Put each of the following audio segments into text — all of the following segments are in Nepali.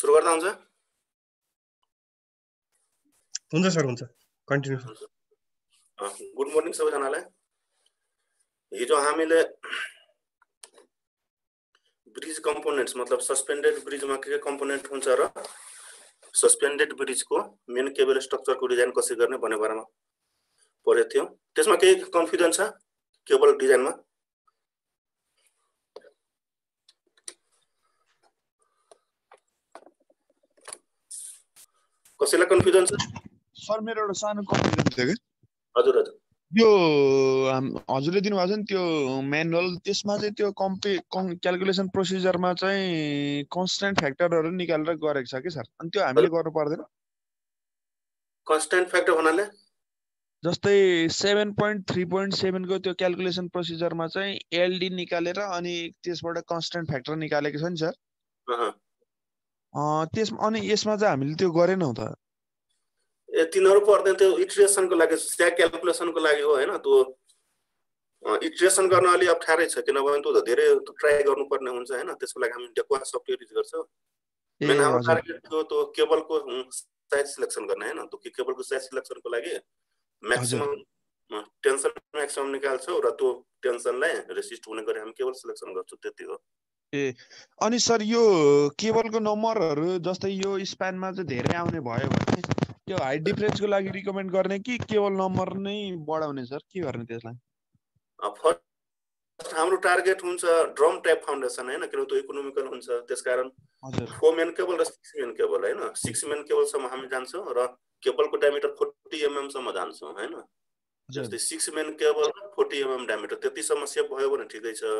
सुरु गर्दा हुन्छ? हुन्छ सर हुन्छ। कन्टिन्यू गुड मर्निङ सबैजनालाई। हिजो हामीले ब्रिज कम्पोनेन्ट्स मतलब सस्पेन्डेड ब्रिजमा के के कम्पोनेन्ट हुन्छ र सस्पेन्डेड ब्रिजको मेन केबल स्ट्रक्चरको डिजाइन कसरी गर्ने भन्ने बारेमा पढेको थियो। त्यसमा केही कन्फ्युजन छ? केबल डिजाइनमा कसैलाई कन्फ्युजन छ? सर मेरो एउटा सानो कन्फ्युजन थियो कि? हजुर हजुर। यो हजुरले दिनुभएको छ नि त्यो म्यानुअल त्यसमा चाहिँ त्यो कम्पे क्यालकुलेसन प्रोसिजरमा चाहिँ कन्सटेन्ट फ्याक्टरहरू निकालेर गरेको छ कि सर? अनि त्यो हामीले गर्नु पर्दैन? कन्सटेन्ट फ्याक्टर भन्नाले जस्तै सेभेन पोइन्ट थ्री पोइन्ट सेभेनको त्यो क्यालकुलेसन प्रोसिजरमा चाहिँ एलडी निकालेर अनि त्यसबाट कन्सटेन्ट फ्याक्टर निकालेको छ नि सर। त्यस अनि यसमा चाहिँ हामीले त्यो गरेनौँ त। ए तिनीहरू पर्दैन त्यो इट्रेसनको लागि स्याक क्यालकुलेसनको लागि हो होइन? त्यो इट्रेसन गर्न अलिक अप्ठ्यारै छ किनभने त्यो धेरै ट्राई गर्नुपर्ने हुन्छ होइन? त्यसको लागि हामी डेक्वा सफ्टवेयर युज गर्छौँ। मेन हाम्रो टार्गेट थियो त्यो केबलको साइज सिलेक्सन गर्ने होइन? त्यो केबलको साइज सिलेक्सनको लागि म्याक्सिमम टेन्सन म्याक्सिमम निकाल्छौँ र त्यो टेन्सनलाई रेसिस्ट हुने गरी हामी केबल सिलेक्सन गर्छौँ त्यति हो। ए अनि सर यो केबलको नम्बरहरू जस्तै यो स्प्यानमा चाहिँ धेरै आउने भयो भने त्यो हाइट डिफरेन्सको लागि रिकमेन्ड गर्ने कि केबल नम्बर नै बढाउने सर? के गर्ने त्यसलाई? फर्स्ट हाम्रो टार्गेट हुन्छ ड्रम टाइप फाउन्डेसन होइन किनभने त्यो इकोनोमिकल हुन्छ त्यसकारण फोर मेन केबल र सिक्स मेन केबल होइन। सिक्स मेन केबलसम्म हामी जान्छौँ र केबलको डायमिटर फोर्टी एमएमसम्म जान्छौँ होइन। जस्तै six main cable forty mm diameter त्यतिसम्म save भयो भने ठिकै छ।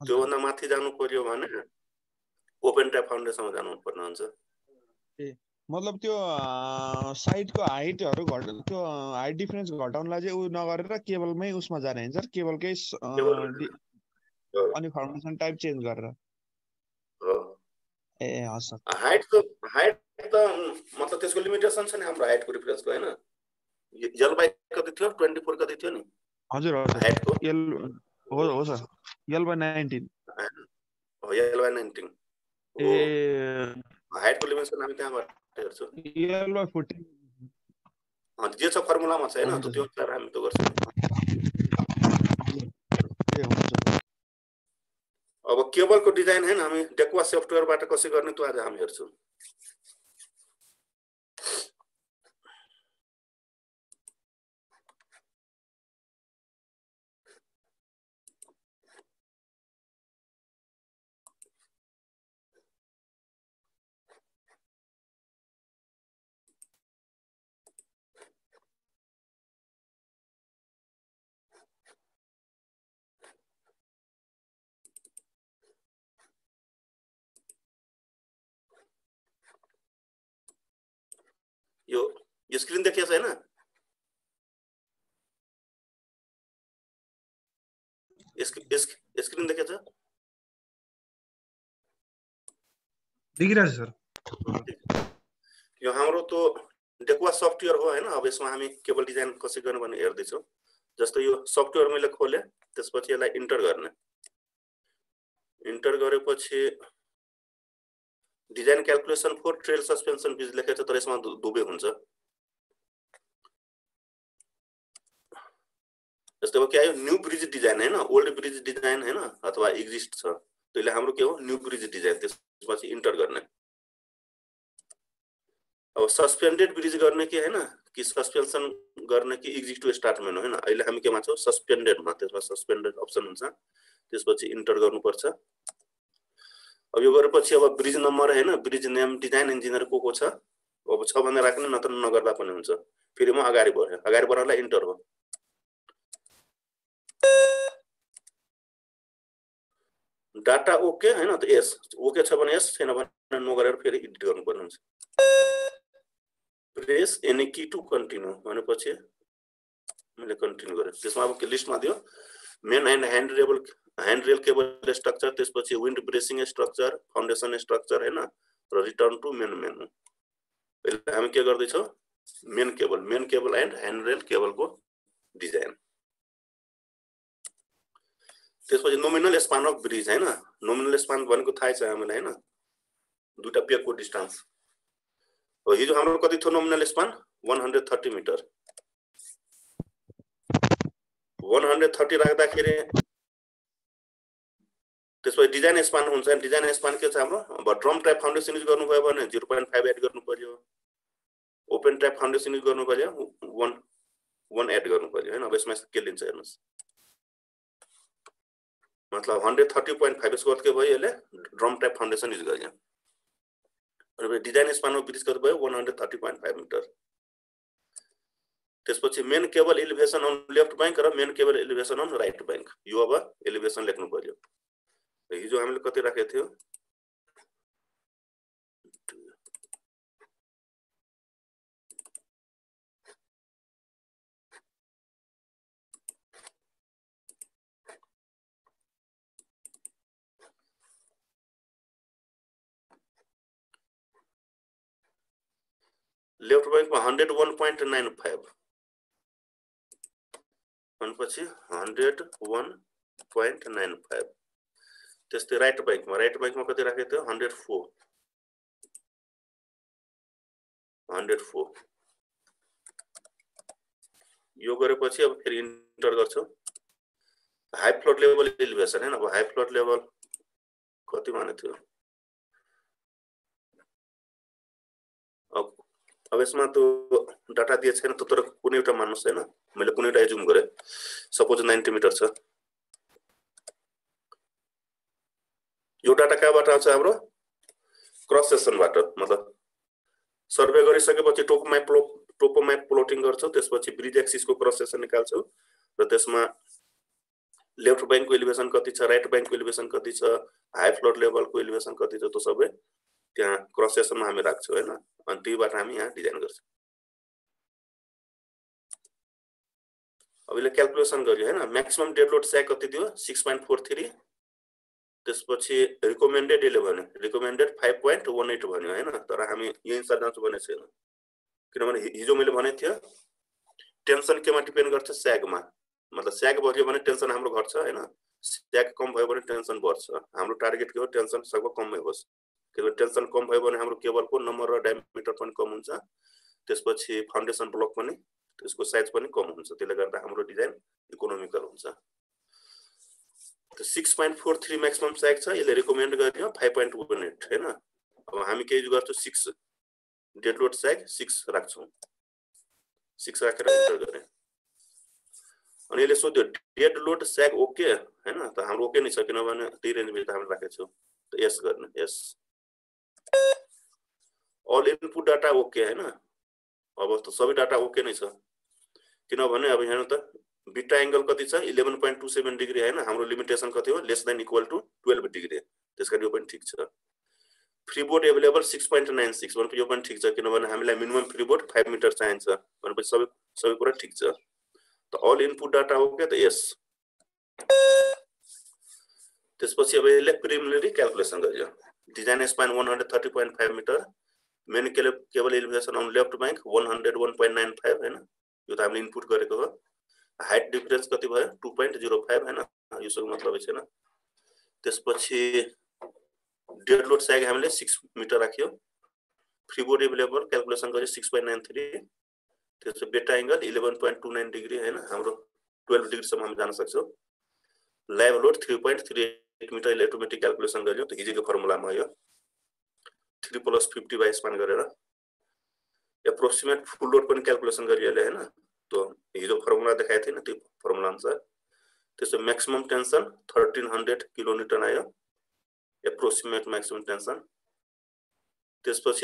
त्योभन्दा माथि जानु पर्यो भने ओपन ट्याप फाउन्डेसनमा जानु पर्ने हुन्छ मतलब त्यो साइडको हाइटहरू घट त्यो हाइट डिफरेन्स घटाउनलाई चाहिँ उ नगरेर केबलमै उसमा जाने हुन्छ केबलकै अनि फाउन्डेसन टाइप चेन्ज गरेर। ए हस्। हाइट त हाइट त मतलब त्यसको लिमिटेसन छ नि हाम्रो हाइटको डिफरेन्सको होइन? यल बाई कति थियो? ट्वेन्टी फोर कति थियो नि? हजुर हजुर। हाइटको। यल हो हो sir L by nineteen L by nineteen a हाइटको limitation हामी त्यहाँबाट हेर्छौँ यल बाई फोर्टिन जे छ फर्मुलामा छ होइन त्यो अनुसार हामी त्यो गर्छौँ अब केबलको डिजाइन होइन हामी डेक्वा सफ्टवेयरबाट कसै गर्ने त्यो आज हामी हेर्छौँ यो यो स्क्रिन देखिएको छैन स्क्रिन देखेछ देखिरहेछ सर यो हाम्रो त्यो डेकुवा सफ्टवेयर हो होइन अब यसमा हामी केबल डिजाइन कसरी गर्ने भन्ने हेर्दैछौँ जस्तो यो सफ्टवेयर मैले खोलेँ त्यसपछि यसलाई इन्टर गर्ने इन्टर गरेपछि design calculation for trail suspension bridge लेखेको छ तर यसमा दुबे हुन्छ जस्तै अब के आयो न्यू ब्रिज डिजाइन होइन ओल्ड ब्रिज डिजाइन होइन अथवा एक्जिस्ट छ। त्यसले हाम्रो के हो? न्यू ब्रिज डिजाइन त्यसपछि इन्टर गर्ने। अब सस्पेन्डेड ब्रिज गर्ने कि होइन कि सस्पेन्सन गर्ने कि एक्जिस्ट स्टार्टमेन्ट होइन अहिले हामी केमा छौँ? सस्पेन्डेडमा त्यसमा सस्पेन्डेड अप्सन हुन्छ। त्यसपछि इन्टर गर्नुपर्छ। अब यो गरेपछि अब ब्रिज नम्बर होइन ब्रिज नेम डिजाइन इन्जिनियर को को छ? अब छ भने राख्ने नत्र नगर्दा पनि हुन्छ। फेरि म अगाडि बढेँ अगाडि बढ्नलाई इन्टर हो। डाटा ओके होइन त एस ओके छ भने एस छैन भने नो गरेर फेरि एडिट गर्नुपर्ने हुन्छ press any key to continue भनेपछि मैले कन्टिन्यू गरेँ त्यसमा अब लिस्टमा दियो मेन एन्ड ह्यान्ड रेबल ह्यान्ड रेल केबल स्ट्रक्चर त्यसपछि wind bracing structure foundation structure होइन र रिटर्न टु मेन मेन हामी के गर्दैछौँ main cable main cable and hand rail केबलको design त्यसपछि नोमिनल स्पान अफ ब्रिज होइन? नोमिनल स्पान भनेको थाहै छ हामीलाई होइन? दुईवटा पेयरको डिस्टेन्स हो हिजो हाम्रो कति थियो nominal span one hundred thirty meter one hundred thirty राख्दाखेरि त्यसपछि डिजाइन स्पान हुन्छ। डिजाइन स्पान के छ हाम्रो? अब ड्रम टाइप फाउन्डेसन युज गर्नुभयो भने जिरो पोइन्ट फाइभ एड गर्नु पर्यो ओपन टाइप फाउन्डेसन युज गर्नु पर्यो वान वान एड गर्नु पर्यो होइन? अब यसमा के लिन्छ हेर्नुहोस्। मतलब hundred thirty point five score के भयो यसले ड्रम टाइप फाउन्डेसन युज गर्यो। डिजाइन स्पानमा ब्रिज कति भयो one hundred thirty point five meter त्यसपछि main cable elevation on left bank र main cable elevation on right bank यो अब एलिभेसन लेख्नु पर्यो। हिजो हामीले कति राखेको थियो? लेफ्ट ब्याङ्कमा hundred one point nine nine त्यस्तै राइट ब्याङ्कमा राइट ब्याङ्कमा कति राखेको थियो हन्ड्रेड फोर। Hundred four. यो गरेपछि अब फेरि इन्टर गर्छौँ हाई फ्लोट लेभल इलिभेसन होइन अब हाई फ्लोट लेभल कति माने थियो? अब यसमा त्यो डाटा दिएको छैन तर कुनै एउटा मान्नुहोस् होइन मैले कुनै एउटा एजुम गरेँ सपोज नाइन्टी मिटर छ यो डाटा कहाँबाट आउँछ हाम्रो क्रस सेसनबाट मतलब सर्वे गरिसकेपछि टोपो म्याप प्लो टोपो म्याप प्लोटिङ गर्छौँ त्यसपछि ब्रिज एक्सिसको क्रस सेसन निकाल्छौँ र त्यसमा लेफ्ट ब्याङ्कको इलिभेसन कति छ राइट ब्याङ्कको इलिभेसन कति छ हाई फ्लोर लेभलको इलिभेसन कति छ त्यो सबै त्यहाँ क्रस सेसनमा हामी राख्छौँ होइन अनि त्यहीबाट हामी यहाँ डिजाइन गर्छौँ अब यसले क्यालकुलेसन गर्यो होइन म्याक्सिमम् डेड लोड स्याक कति दियो सिक्स पोइन्ट फोर थ्री त्यसपछि रिकमेन्डेड यसले भन्यो recommended five point one eight भन्यो होइन तर हामी यही अनुसार जान्छौँ भनेको छैन किनभने हिजो मैले भनेको थियो टेन्सन केमा डिपेन्ड गर्छ स्यागमा मतलब स्याग बढ्यो भने टेन्सन हाम्रो घट्छ होइन स्याग कम भयो भने टेन्सन बढ्छ हाम्रो टार्गेट के हो टेन्सन सबको कमै होस् किनभने टेन्सन कम भयो भने हाम्रो केबलको नम्बर र डायमिटर पनि कम हुन्छ। त्यसपछि फाउन्डेसन ब्लक पनि त्यसको साइज पनि कम हुन्छ। त्यसले गर्दा हाम्रो डिजाइन इकोनोमिकल हुन्छ। Six point four three maximum size छ यसले रिकमेन्ड गरियो फाइभ पोइन्ट वान एट होइन? अब हामी के युज गर्छौँ? Six dead load size six राख्छौँ। सिक्स राखेर इन्टर गरेँ अनि यसले सोध्यो डेड लोड स्याग ओके होइन? त हाम्रो ओके नै छ किनभने त्यही रेन्जभित्र हामीले राखेको छौँ। त यस गर्ने yes all input data okay होइन अब त सबै डाटा ओके नै छ किनभने अब हेर्नु त बिटा एङ्गल कति छ? Eleven point two seven degree होइन हाम्रो लिमिटेसन कति हो? Less than equal to twelve degree. त्यस कारण यो पनि ठिक छ। Free board available six point nine six भनेपछि यो पनि ठिक छ किनभने हामीलाई minimum free board five meter चाहिन्छ भनेपछि सबै सबै कुरा ठिक छ। त अल इनपुट डाटा हो क्या त यस त्यसपछि अब यसले प्रिमिनरी क्यालकुलेसन गरियो। Design span 130.5 meter main cable elevation on left bank one hundred one point nine five होइन यो त हामीले इनपुट गरेको हो हाइट डिफरेन्स कति भयो टु पोइन्ट जिरो फाइभ होइन योसँग मतलब छैन त्यसपछि डेड लोड साइग हामीले सिक्स मिटर राख्यो फ्री बोर्ड एभाइलेबल क्यालकुलेसन गऱ्यो सिक्स पोइन्ट नाइन थ्री त्यसपछि beta angle eleven point two nine degree होइन हाम्रो टुवेल्भ डिग्रीसम्म हामी जान सक्छौँ live load three point three एक मिटर एटोमेटिक क्यालकुलेसन गरियो, त्यो हिजोको फर्मुलामा यो three plus fifty by span गरेर एप्रोक्सिमेट फुल लोड पनि क्यालकुलेसन गरियो हिजो फर्मुला थिएन, त्यो फर्मुला अनुसार। त्यसो maximum tension thirteen hundred kilometer आयो। एप्रोक्सिमेट म्याक्सिमम टेन्सन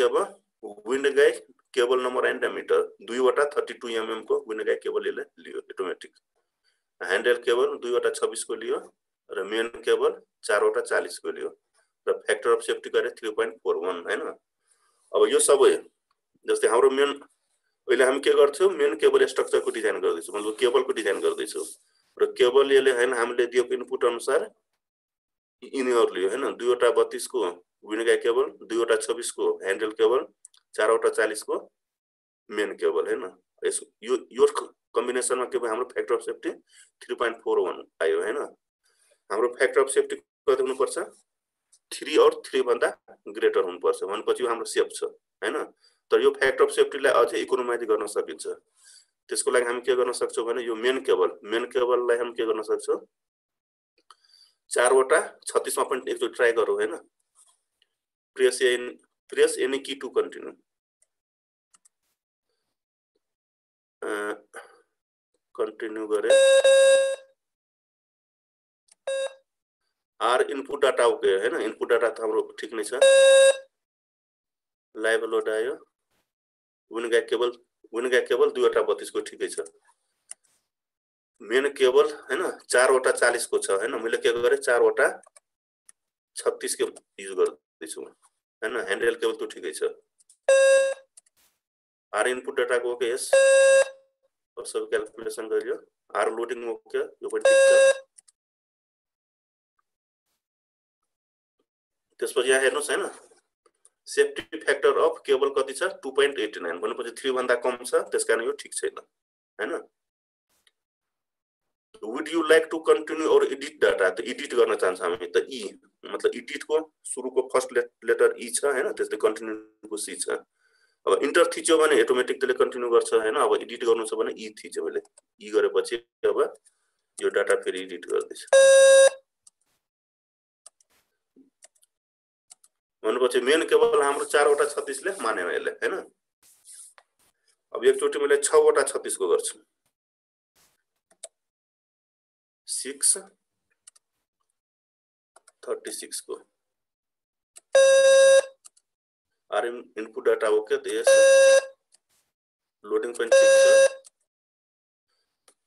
अब wind guy cable number and metre दुईवटा थर्टी टू एमएमको विन्ड गाई केबल यसले लियो एटोमेटिक ह्यान्डल केबल दुईवटा छब्बिसको लियो। र मेन केबल चारवटा चालिसको लियो र फ्याक्टर अफ सेफ्टी गरे थ्री पोइन्ट फोर वान होइन? अब यो सबै जस्तै हाम्रो मेन अहिले हामी के गर्छौँ मेन केबल स्ट्रक्चरको डिजाइन गर्दैछौँ मतलब केबलको डिजाइन गर्दैछौँ। र केबल यसले होइन हामीले दिएको इनपुट अनुसार यिनीहरूले होइन दुईवटा बत्तिसको विनगाई केबल दुईवटा छब्बिसको ह्यान्डल केबल चारवटा चालिसको मेन केबल होइन? यस यो यो कम्बिनेसनमा के भयो? हाम्रो factor of safety three point four one आयो होइन? हाम्रो फ्याक्टर अफ सेफ्टी कति हुनुपर्छ? थ्री और थ्रीभन्दा ग्रेटर हुनुपर्छ। भनेपछि यो हाम्रो सेफ छ होइन? तर यो फ्याक्टर अफ सेफ्टीलाई अझै इकोनोमाइज गर्न सकिन्छ। त्यसको लागि हामी के गर्न सक्छौँ भने यो मेन केबल मेन केबललाई हामी के गर्न सक्छौँ? चारवटा छत्तिसमा पनि एकचोटि ट्राई गरौँ होइन? Press an press any key to continue continue गरे। आर इनपुट डाटा हो ओके होइन इनपुट डाटा त हाम्रो ठिक नै छ लाइभ लोड आयो। विनगा केबल विनगा केबल दुईवटा बत्तिसको ठिकै छ मेन केबल होइन चारवटा चालिसको छ होइन मैले के गरेँ चारवटा छत्तिसको युज गर्दैछु होइन ह्यान्डल केबल त ठिकै छ आर इनपुट डाटाको ओके यस सब क्यालकुलेसन गरियो आर लोडिङ ओके यो पनि ठिक छ त्यसपछि यहाँ हेर्नुहोस् होइन सेफ्टी फ्याक्टर अफ केबल कति छ? Two point eighty nine. भनेपछि थ्रीभन्दा कम छ त्यस कारण यो ठिक छैन होइन would you like to continue अरू एडिट डाटा त एडिट गर्न चाहन्छ हामी त ई मतलब एडिटको सुरुको फर्स्ट लेटर ई छ होइन त्यस्तै कन्टिन्यूको सी छ। अब इन्टर थिच्यो भने एटोमेटिक त्यसले कन्टिन्यू गर्छ होइन अब एडिट गर्नु छ भने ई थिच्यो मैले। ई गरेपछि अब यो डाटा फेरि एडिट गर्दैछ। भनेपछि मेन केवल हाम्रो चारवटा छत्तिसले मानेन यसले होइन? अब एकचोटि मैले छवटा छत्तिसको गर्छु। सिक्स थर्टी सिक्सको आरएम इनपुट डाटा ओके त यस। लोडिङ पनि ठिक छ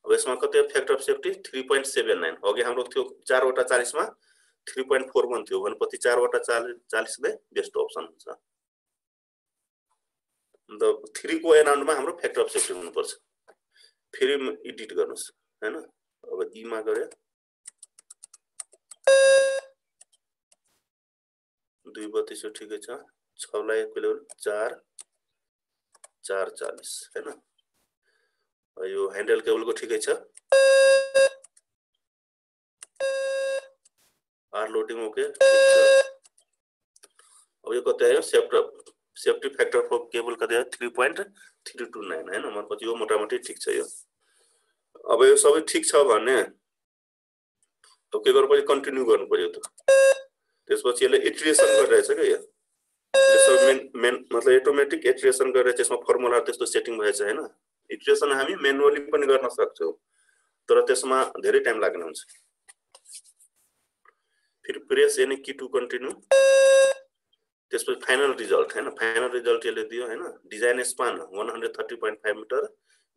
अब यसमा कति factor of safety three point seven nine अघि हाम्रो थियो चारवटा चालिसमा। थ्री पोइन्ट फोर वान थियो भनेपछि चारवटा चालिस चालिसले बेस्ट अप्सन हुन्छ अन्त थ्रीको एराउन्डमा हाम्रो फ्याक्टर अफ सेफ्टी हुनुपर्छ. फेरि एडिट गर्नुहोस् होइन अब इमा गऱ्यो। दुई बत्तिस ठिकै छ। छलाई एक लेभल चार चार चालिस होइन यो ह्यान्डल केबलको ठिकै छ? आर लोडिङ ओके अब यो कति आयो safe safety factor for cable कति आयो three point three two nine होइन भनेपछि यो मोटामोटी ठिक छ यो अब यो सबै ठिक छ भने। अब के गर्नु पऱ्यो कन्टिन्यू गर्नु पऱ्यो त। त्यसपछि यसले एट्रिएसन गरिरहेछ क्या यो? मेन मेन मतलब एटोमेटिक एट्रिएसन गरेर त्यसमा फर्मुलाहरू त्यस्तो सेटिङ भएछ होइन एट्रिएसन हामी मेनुअली पनि गर्न सक्छौँ तर त्यसमा धेरै टाइम लाग्ने हुन्छ फिर press any key to continue त्यसपछि फाइनल रिजल्ट होइन फाइनल रिजल्ट यसले दियो होइन design span one hundred thirty point five meter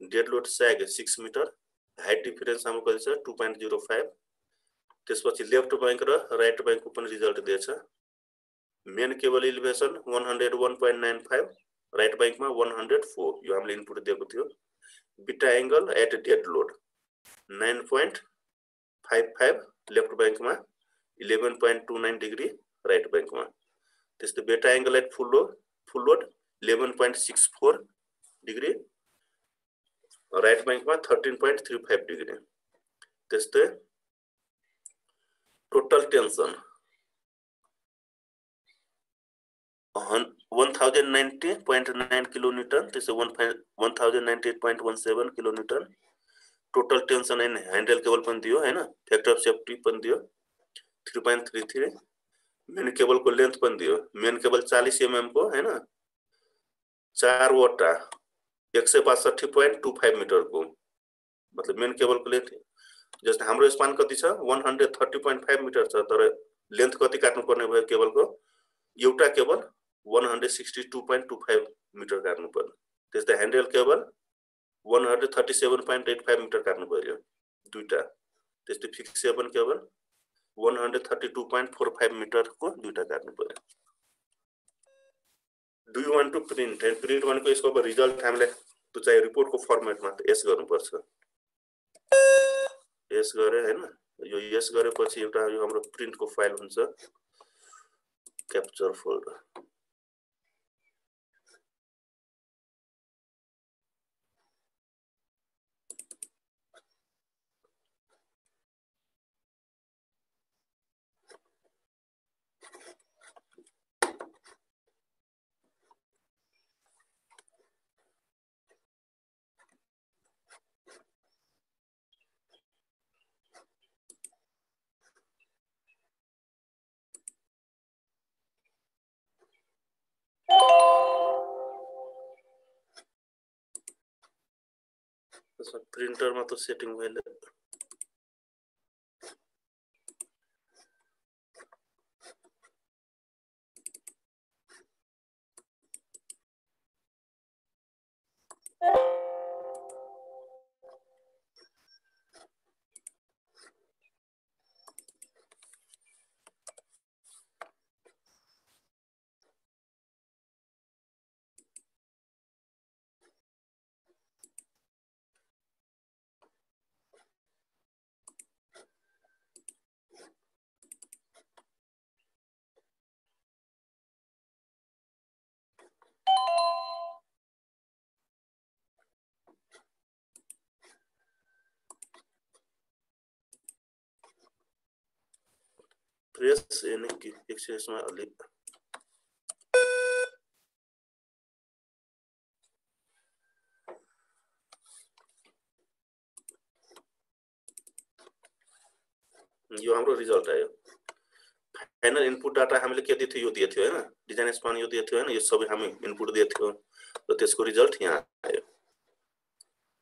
dead load sag six meter height difference हाम्रो कति छ? टु पोइन्ट जिरो फाइभ त्यसपछि लेफ्ट ब्याङ्क र राइट ब्याङ्कको पनि रिजल्ट दिएछ। Main cable elevation one hundred one point nine five right ब्याङ्कमा वान हन्ड्रेड फोर यो हामीले इनपुट दिएको थियो। Beta angle at dead load nine point five five left ब्याङ्कमा eleven point two nine degree right ब्याङ्कमा त्यस्तै beta angle at full load full load eleven point six four degree right ब्याङ्कमा thirteen point three five degree त्यस्तै total tension one thousand ninety point nine kilometer त्यस्तै one five one thousand ninety eight point one seven kilometer total tension and handle cable पनि दियो होइन फ्याक्टर अफ सेफ्टी पनि दियो three point three three main केबलको length पनि दियो। मेन केबल चालिस एमएमको होइन चारवटा एक सय बासठी पोइन्ट टू फाइभ मिटरको मतलब मेन केबल केबलको लेन्थ जस्तै हाम्रो स्पान कति छ? One hundred thirty point five meter छ। तर लेन्थ कति काट्नुपर्ने भयो केबलको एउटा cable one hundred sixty two point two five meter काट्नु पर्ने। त्यस्तै handle cable one hundred thirty seven point eight five meter काट्नु पऱ्यो दुइटा त्यस्तै fix seven cable. One hundred thirty two point four five मिटरको दुइटा काट्नु पऱ्यो do want to print and print भनेको यसको अब रिजल्ट हामीलाई त्यो चाहिँ रिपोर्टको फर्मेटमा यस गर्नुपर्छ। यस गरे होइन? यो यस गरेपछि एउटा यो हाम्रो प्रिन्टको फाइल हुन्छ। क्याप्चर फोल्डर प्रिन्टरमा त सेटिङ भएन प्रेस यानी कि एक्सएसमा अलिक यो हाम्रो रिजल्ट आयो। फाइनल इनपुट डाटा हामीले के दिएको थियो यो दिएको थियो होइन? डिजाइन स्पान यो दिएको थियो होइन? यो सबै हामी इनपुट दिएको थियो। र त्यसको रिजल्ट यहाँ आयो।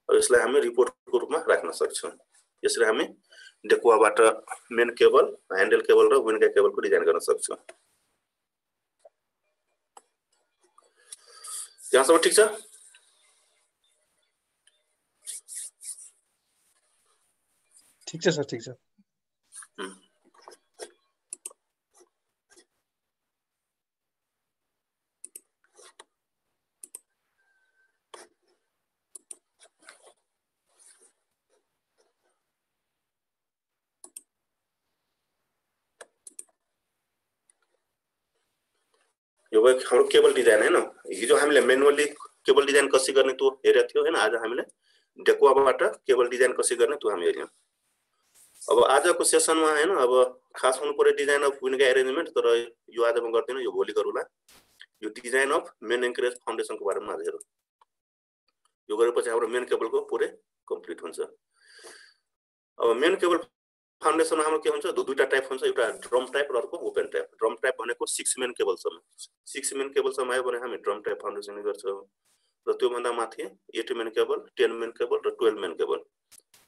अब यसलाई हामी रिपोर्टको रूपमा राख्न सक्छौँ। यसरी हामी डेकुवाबाट मेन केबल ह्यान्डल केबल र विन्डका केबलको डिजाइन गर्न सक्छौँ त्यहाँसम्म ठिक छ ठिक छ सर ठिक छ हाम्रो केबल डिजाइन होइन हिजो हामीले मेनुअली केबल डिजाइन कसरी गर्ने त्यो हेरेको थियो होइन आज हामीले डेकुवाबाट केबल डिजाइन कसरी गर्ने त्यो हामी हेऱ्यौँ अब आजको सेसनमा होइन अब खास हुनु पऱ्यो डिजाइन अफ विनका एरेन्जमेन्ट तर यो आज म गर्दिनँ यो भोलि गरौँला यो डिजाइन अफ मेन एङ्करेज फाउन्डेसनको बारेमा आज हेरौँ यो गरेपछि हाम्रो मेन केबलको पुरै कम्प्लिट हुन्छ। अब मेन केबल फाउन्डेसनमा हाम्रो के हुन्छ दुईवटा टाइप एउटा ड्रम टाइप र अर्को ओपन टाइप ड्रम टाइप भनेको सिक्स मेन केबलसम्म सिक्स मेन केबलसम्म आयो हामी ड्रम टाइप फाउन्डेसन गर्छौँ। माथि eight main cable ten main cable र टुवेल्भ मेन केबल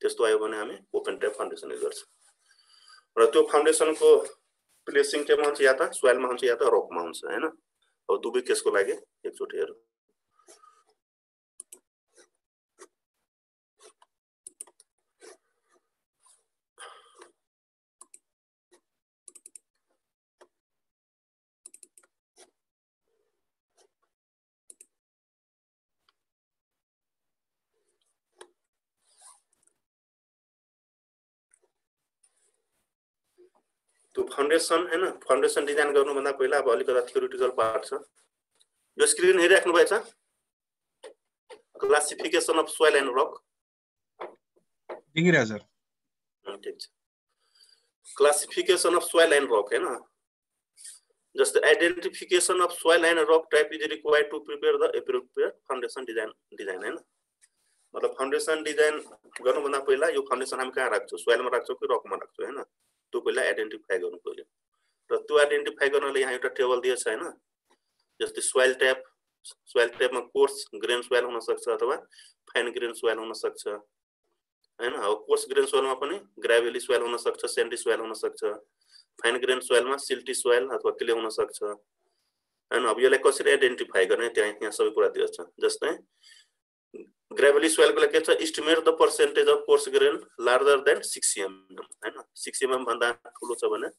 त्यस्तो आयो हामी ओपन टाइप फाउन्डेसन गर्छौँ। र त्यो फाउन्डेसनको प्लेसिङ केमा हुन्छ या त सोइलमा हुन्छ या त रकमा हुन्छ, होइन? अब दुवै केसको लागि एकचोटि हेरौँ। त्यो फाउन्डेसन होइन? फाउन्डेसन डिजाइन गर्नुभन्दा पहिला अब अलिकति थ्योरिटिकल पार्ट छ। यो स्क्रिन हेरिराख्नु भएछ? Classification of soil and rock ठिक छ। Classification of soil and rock होइन? जस्तै identification of soil and rock type is required to prepare the appropriate foundation design design होइन? मतलब फाउन्डेसन डिजाइन गर्नुभन्दा पहिला यो फाउन्डेसन हामी कहाँ राख्छौँ? सोइलमा राख्छौँ कि रकमा राख्छौँ होइन? त्यो पहिला आइडेन्टिफाई गर्नु पऱ्यो र त्यो आइडेन्टिफाई गर्नलाई यहाँ एउटा टेबल दिएछ होइन जस्तै सोइल ट्याप सोइल ट्यापमा कोर्स ग्रेन सोइल हुनसक्छ अथवा फाइन ग्रेन सोइल हुनसक्छ होइन अब कोर्स ग्रेन सोइलमा पनि ग्राभेली सोइल हुनसक्छ सेन्डी सोइल हुनसक्छ फाइन ग्रेन सोइलमा सिल्टी सोइल अथवा क्ले हुनसक्छ होइन अब यसलाई कसरी आइडेन्टिफाई गर्ने त्यहाँ यहाँ सबै कुरा दिएछ जस्तै ग्रेभली सोइलको लागि के छ estimate the percentage of coarse grain larger than six mm होइन सिक्स भन्दा ठुलो छ भने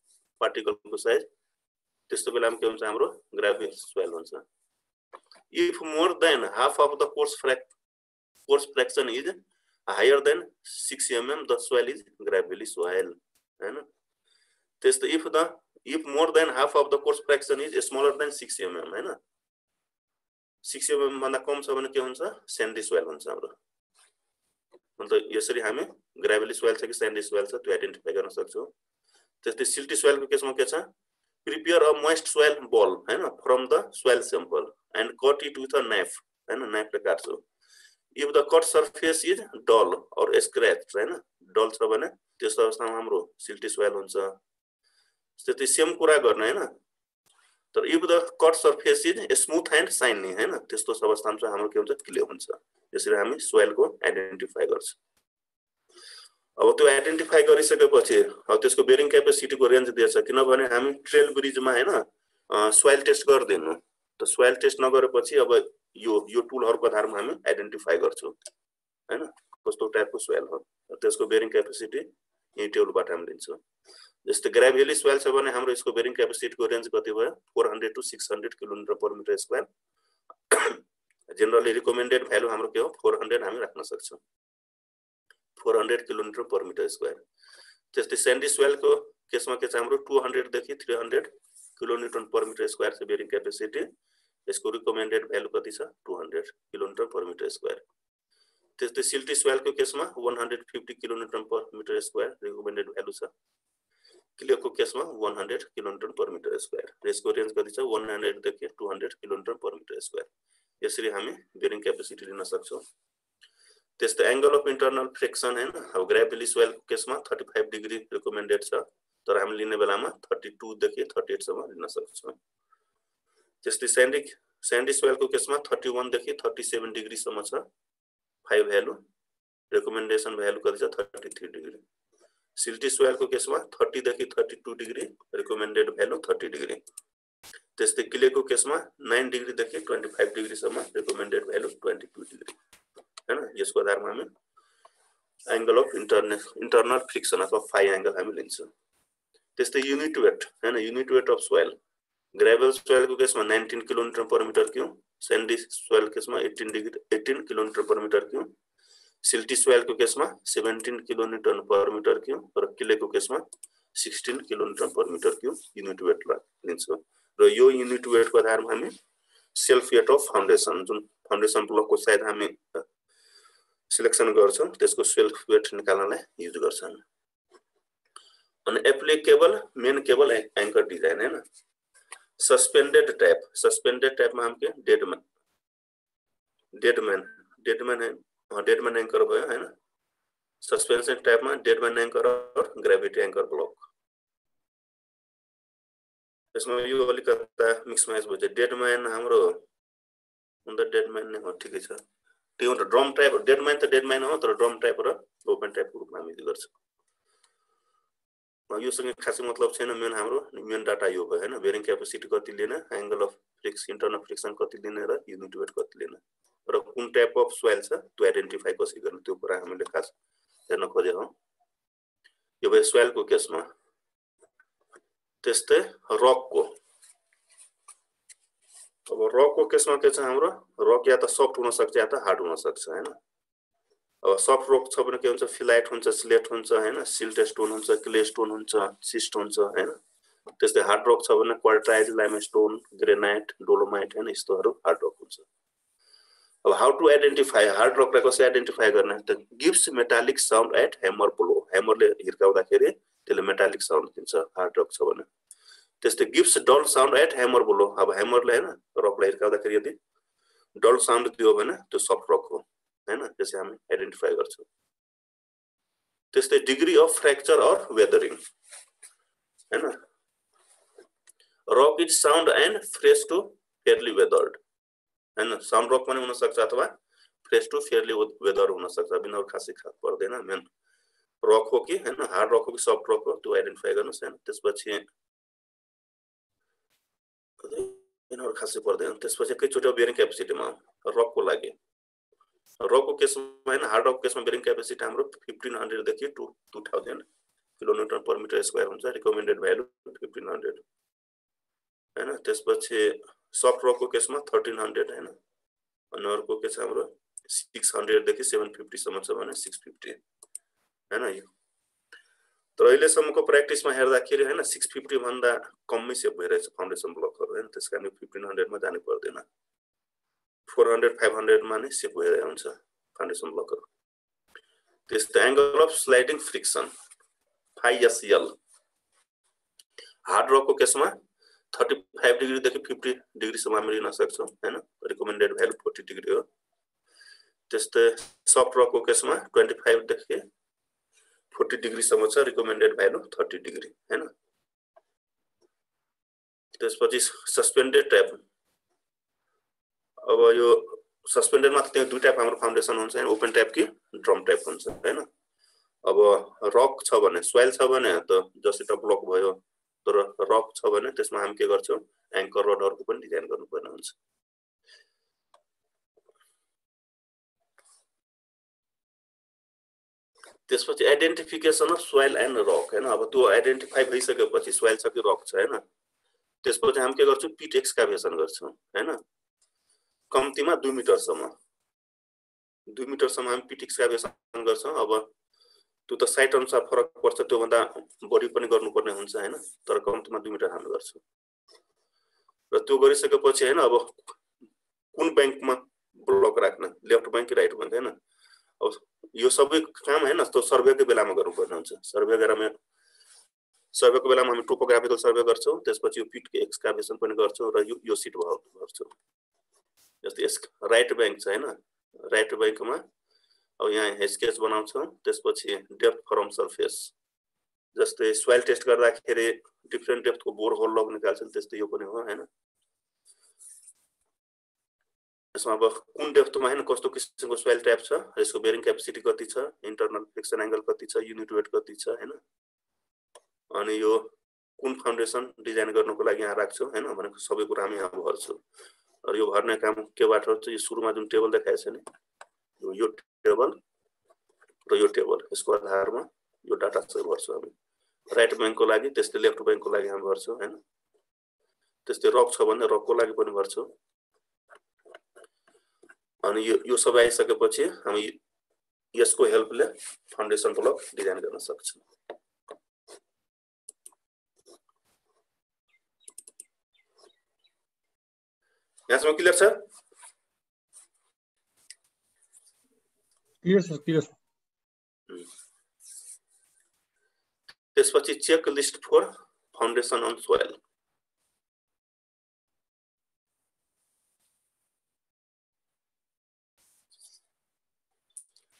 पार्टिकलको साइज त्यस्तो बेलामा के हुन्छ हाम्रो ग्राभिक सोइल हुन्छ। If more than half of the coarse frac coarse fraction is higher than six MM the soil is gravelly soil होइन त्यस्तो if the if more than half of the coarse fraction is smaller than six MM होइन सिक्स एमएमभन्दा कम छ भने के हुन्छ? सेन्डी सोइल हुन्छ हाम्रो। अन्त यसरी हामी ग्राभेली सोइल छ कि सेन्डी सोइल छ त्यो आइडेन्टिफाई गर्न सक्छौँ। त्यस्तै सिल्टी सोइलको केसमा के छ? Prepare a moist soil ball होइन? From the soil sample and cut it with a knife होइन? नाइफले काट्छौँ। If the cut surface is dull or scratch होइन? डल छ भने त्यस्तो अवस्थामा हाम्रो सिल्टी सोइल हुन्छ। त्यस्तै सेम कुरा गर्ने होइन? तर if the cut surface is smooth and shiny होइन? त्यस्तो अवस्थामा चाहिँ हाम्रो के हुन्छ? क्लियर हुन्छ। यसरी हामी सोइलको आइडेन्टिफाई गर्छ। अब त्यो आइडेन्टिफाई गरिसकेपछि अब त्यसको बेरिङ क्यापेसिटीको रेन्ज दिएछ। किनभने हामी ट्रेल ब्रिजमा होइन सोइल टेस्ट गरिदिनु। त सोइल टेस्ट नगरेपछि अब यो यो टुलहरूको आधारमा हामी आइडेन्टिफाई गर्छौँ। होइन? कस्तो टाइपको सोइल हो? त्यसको बेरिङ क्यापेसिटी यही टेबलबाट हामी लिन्छौँ। जस्तै ग्राभेली सोइल छ भने हाम्रो यसको बेरिङ क्यापेसिटीको रेन्ज कति भयो? Four hundred to six hundred kilometre per metre square generally recommended value हाम्रो के हो? फोर हन्ड्रेड हामी राख्न सक्छौँ। Four hundred kilometre per metre square त्यस्तै सेन्डी सोइलको केसमा के छ हाम्रो two हन्ड्रेडदेखि three hundred kilometre per metre square छ बेरिङ क्यापेसिटी यसको रिकमेन्डेड भ्यालु कति छ two hundred kilometre per metre square त्यस्तै सिल्टी सोइलको केसमा one hundred fifty kilometre per metre square recommended value छ क्लियरको केसमा one hundred kilometre per metre square र यसको रेन्ज कति छ one हन्ड्रेडदेखि two hundred kilometre per metre square यसरी हामी बेरिङ क्यापेसिटी लिन सक्छौँ त्यस्तै एङ्गल अफ इन्टरनल फ्रिक्सन होइन। अब ग्राभिली सोइलको केसमा थर्टी फाइभ डिग्री रिकमेन्डेड छ। तर हामी लिने बेलामा थर्टी टूदेखि थर्टी एटसम्म लिन सक्छौँ। त्यस्तै स्यान्डिक स्यान्डी सोइलको केसमा थर्टी वानदेखि थर्टी सेभेन डिग्रीसम्म छ। फाइभ भ्यालु रेकमेन्डेसन भ्यालु कति छ? थर्टी थ्री डिग्री सिल्टी सोयलको केसमा थर्टीदेखि thirty two degree recommended value thirty degree त्यस्तै किलेको केसमा नाइन डिग्रीदेखि twenty five डिग्रीसम्म recommended value twenty two degree होइन यसको आधारमा हामी angle of internal internal friction अथवा फाइ एङ्गल हामी लिन्छौँ त्यस्तै युनिट वेट होइन unit weight of soil gravel सोइलको केसमा nineteen kilometre per metre cu sandy soil केसमा eighteen degree eighteen kilometre per metre cube silty सोइलको केसमा seventeen kilometre per metre cube र किलेको केसमा sixteen kilometre per metre cube unit वेटलाई लिन्छ र यो युनिट वेटको आधारमा हामी सेल्फ वेट अफ फाउन्डेसन जुन फाउन्डेसन ब्लकको सायद हामी गर्छौँ त्यसको सेल्फ वेट निकाल्नलाई युज अनि applicable main cable anchor design होइन सस्पेन्डेड टाइप सस्पेन्डेड टाइपमा हामी के? डेडम्यान डेडम्यान डेडम्यान डेडम्यान एङ्कर भयो होइन सस्पेन्सन टाइपमा deadman anchor gravity anchor block यसमा यो अलिकता मिक्स म्याच भयो डेडम्यान हाम्रो हुन त डेडम्यान नै हो, ठिकै छ। त्यो त ड्रम टाइप डेडम्यान त डेडम्यान हो तर ड्रम टाइप र ओपन टाइपको रूपमा हामी गर्छौँ। योसँग खासै मतलब छैन मेन हाम्रो मेन डाटा यो भयो होइन? बेरिङ क्यापेसिटी कति लिने angle of fric internal friction कति लिने र युनिट वेट कति लिने। र कुन टाइप अफ सोइल छ त्यो आइडेन्टिफाई कसरी गर्ने त्यो कुरा हामीले खास हेर्न खोजे हो। यो भयो सोइलको केसमा। त्यस्तै रकको अब रकको केसमा के छ हाम्रो? रक या त सफ्ट हुनसक्छ या त हार्ड हुनसक्छ होइन? अब सफ्ट रक छ भने के हुन्छ? फिलाइट हुन्छ स्लेट हुन्छ होइन? सिल्ट स्टोन हुन्छ क्ले स्टोन हुन्छ सिस्ट हुन्छ होइन? त्यस्तै हार्ड रक छ भने quartzite lime stone granite dolomite होइन? यस्तोहरू हार्ड रक हुन्छ। अब हाउ टु आइडेन्टिफाई हार्ड रकलाई कसरी आइडेन्टिफाई गर्ने? त gives metallic sound at hammer polo हेमरले हिर्काउँदाखेरि त्यसले मेटालिक साउन्ड दिन्छ। हार्ड रक छ भने। त्यस्तै gives dull sound at hammer बोलो। अब हेमरले होइन रकलाई हिर्काउँदाखेरि यदि डल साउन्ड दियो भने त्यो सफ्ट रक हो होइन त्यसै हामी आइडेन्टिफाई गर्छौँ त्यस्तै degree of fracture or weathering होइन rock is sound and fresh to fairly weathered होइन सनरक पनि हुनसक्छ अथवा फ्रेस टु फेयरली वेदर हुनसक्छ बिना खासै खास पर्दैन मेन रक हो कि होइन हार्ड रक हो कि सफ्ट रक हो त्यो आइडेन्टिफाई गर्नुहोस् होइन त्यसपछि यिनीहरू खासै पर्दैन त्यसपछि एकैचोटि बियरिङ क्यापेसिटीमा रकको लागि। रकको केसमा होइन हार्ड रकको केसमा बियरिङ क्यापेसिटी हाम्रो fifteen हन्ड्रेडदेखि to two thousand kilometre per metre square हुन्छ रिकमेन्डेड भ्यालु फिफ्टिन हन्ड्रेड होइन त्यसपछि सफ्ट रकको केसमा थर्टिन हन्ड्रेड होइन अनि अर्को के छ हाम्रो सिक्स हन्ड्रेडदेखि सेभेन फिफ्टीसम्म छ भने सिक्स फिफ्टी होइन यो तर अहिलेसम्मको प्र्याक्टिसमा हेर्दाखेरि होइन सिक्स फिफ्टीभन्दा कमै सेभ भइरहेछ फाउन्डेसन ब्लकहरू होइन त्यस कारण फिफ्टिन हन्ड्रेडमा जानु पर्दैन। फोर हन्ड्रेड फाइभ हन्ड्रेडमा नै सेभ भइरहेको हुन्छ फाउन्डेसन ब्लकहरू त्यस्तै angle of sliding friction phi SL hard रकको केसमा थर्टी फाइभ डिग्रीदेखि फिफ्टी डिग्रीसम्म हामी लिन सक्छौँ होइन? रिकमेन्डेड भ्यालु फोर्टी डिग्री हो। त्यस्तै सफ्ट रकको केसमा ट्वेन्टी फाइभदेखि फोर्टी डिग्रीसम्म छ रिकमेन्डेड भ्यालु थर्टी डिग्री होइन त्यसपछि सस्पेन्डेड ट्याप अब यो सस्पेन्डेडमा त्यो दुई टाइप हाम्रो फाउन्डेसन हुन्छ होइन ओपन टाइप कि ड्रम टाइप हुन्छ होइन अब रक छ भने सोइल छ भने त जसरी ब्लक भयो तर रक छ भने त्यसमा हामी के गर्छौँ? एङ्कर रडहरूको पनि डिजाइन गर्नुपर्ने हुन्छ। त्यसपछि identification of soil and rock होइन? अब त्यो आइडेन्टिफाई भइसकेपछि सोइल छ कि रक छ होइन? त्यसपछि हामी के गर्छौँ? पिट एक्सकाभेसन गर्छौँ होइन? कम्तीमा दुई मिटरसम्म। दुई मिटरसम्म हामी पिट एक्सकाभेसन गर्छौँ। अब त्यो त साइट अनुसार फरक पर्छ त्योभन्दा बढी पनि गर्नुपर्ने हुन्छ होइन? तर कम्तीमा दुई मिटर हामी गर्छौँ। र त्यो गरिसकेपछि होइन अब कुन ब्याङ्कमा ब्लक राख्न? लेफ्ट ब्याङ्क कि राइट ब्याङ्क होइन? यो सबै काम होइन त्यो सर्वेको बेलामा गर्नुपर्ने हुन्छ। सर्वे गरेर सर्वेको बेलामा हामी टोपोग्राफिकल सर्वे गर्छौँ त्यसपछि यो पिटको एक्सकाभेसन पनि गर्छौँ र यो यो सिट भाउ गर्छौँ जस्तै यस राइट ब्याङ्क छ होइन राइट ब्याङ्कमा अब यहाँ स्केच बनाउँछौँ त्यसपछि डेप्थ फ्रम सर्फेस जस्तै सोइल टेस्ट गर्दाखेरि डिफ्रेन्ट डेप्थको बोर होल लग निकाल्छ त्यस्तै यो पनि हो होइन। यसमा अब कुन डेप्थमा होइन कस्तो किसिमको सोइल टाइप छ यसको बेरिङ क्यापेसिटी कति छ इन्टरनल फ्रिक्सन एङ्गल कति छ युनिट वेट कति छ होइन? अनि यो कुन फाउन्डेसन डिजाइन गर्नुको लागि यहाँ राख्छु होइन? भनेको सबै कुरा हामी यहाँ भर्छु। र यो भर्ने काम केबाट हुन्छ? यो सुरुमा जुन टेबल देखाएको छ नि यो टेबल र यो टेबल यसको आधारमा यो डाटा चाहिँ भर्छौँ हामी। राइट ब्याङ्कको लागि त्यस्तै लेफ्ट ब्याङ्कको लागि हामी भर्छौँ होइन? त्यस्तै रक छ भने रकको लागि पनि भर्छौँ। अनि यो यो सबै आइसकेपछि हामी यसको हेल्पले फाउन्डेसन ब्लक डिजाइन गर्न सक्छौँ। यहाँसम्म क्लियर छ? क्लियर छ क्लियर त्यसपछि checklist for foundation on soil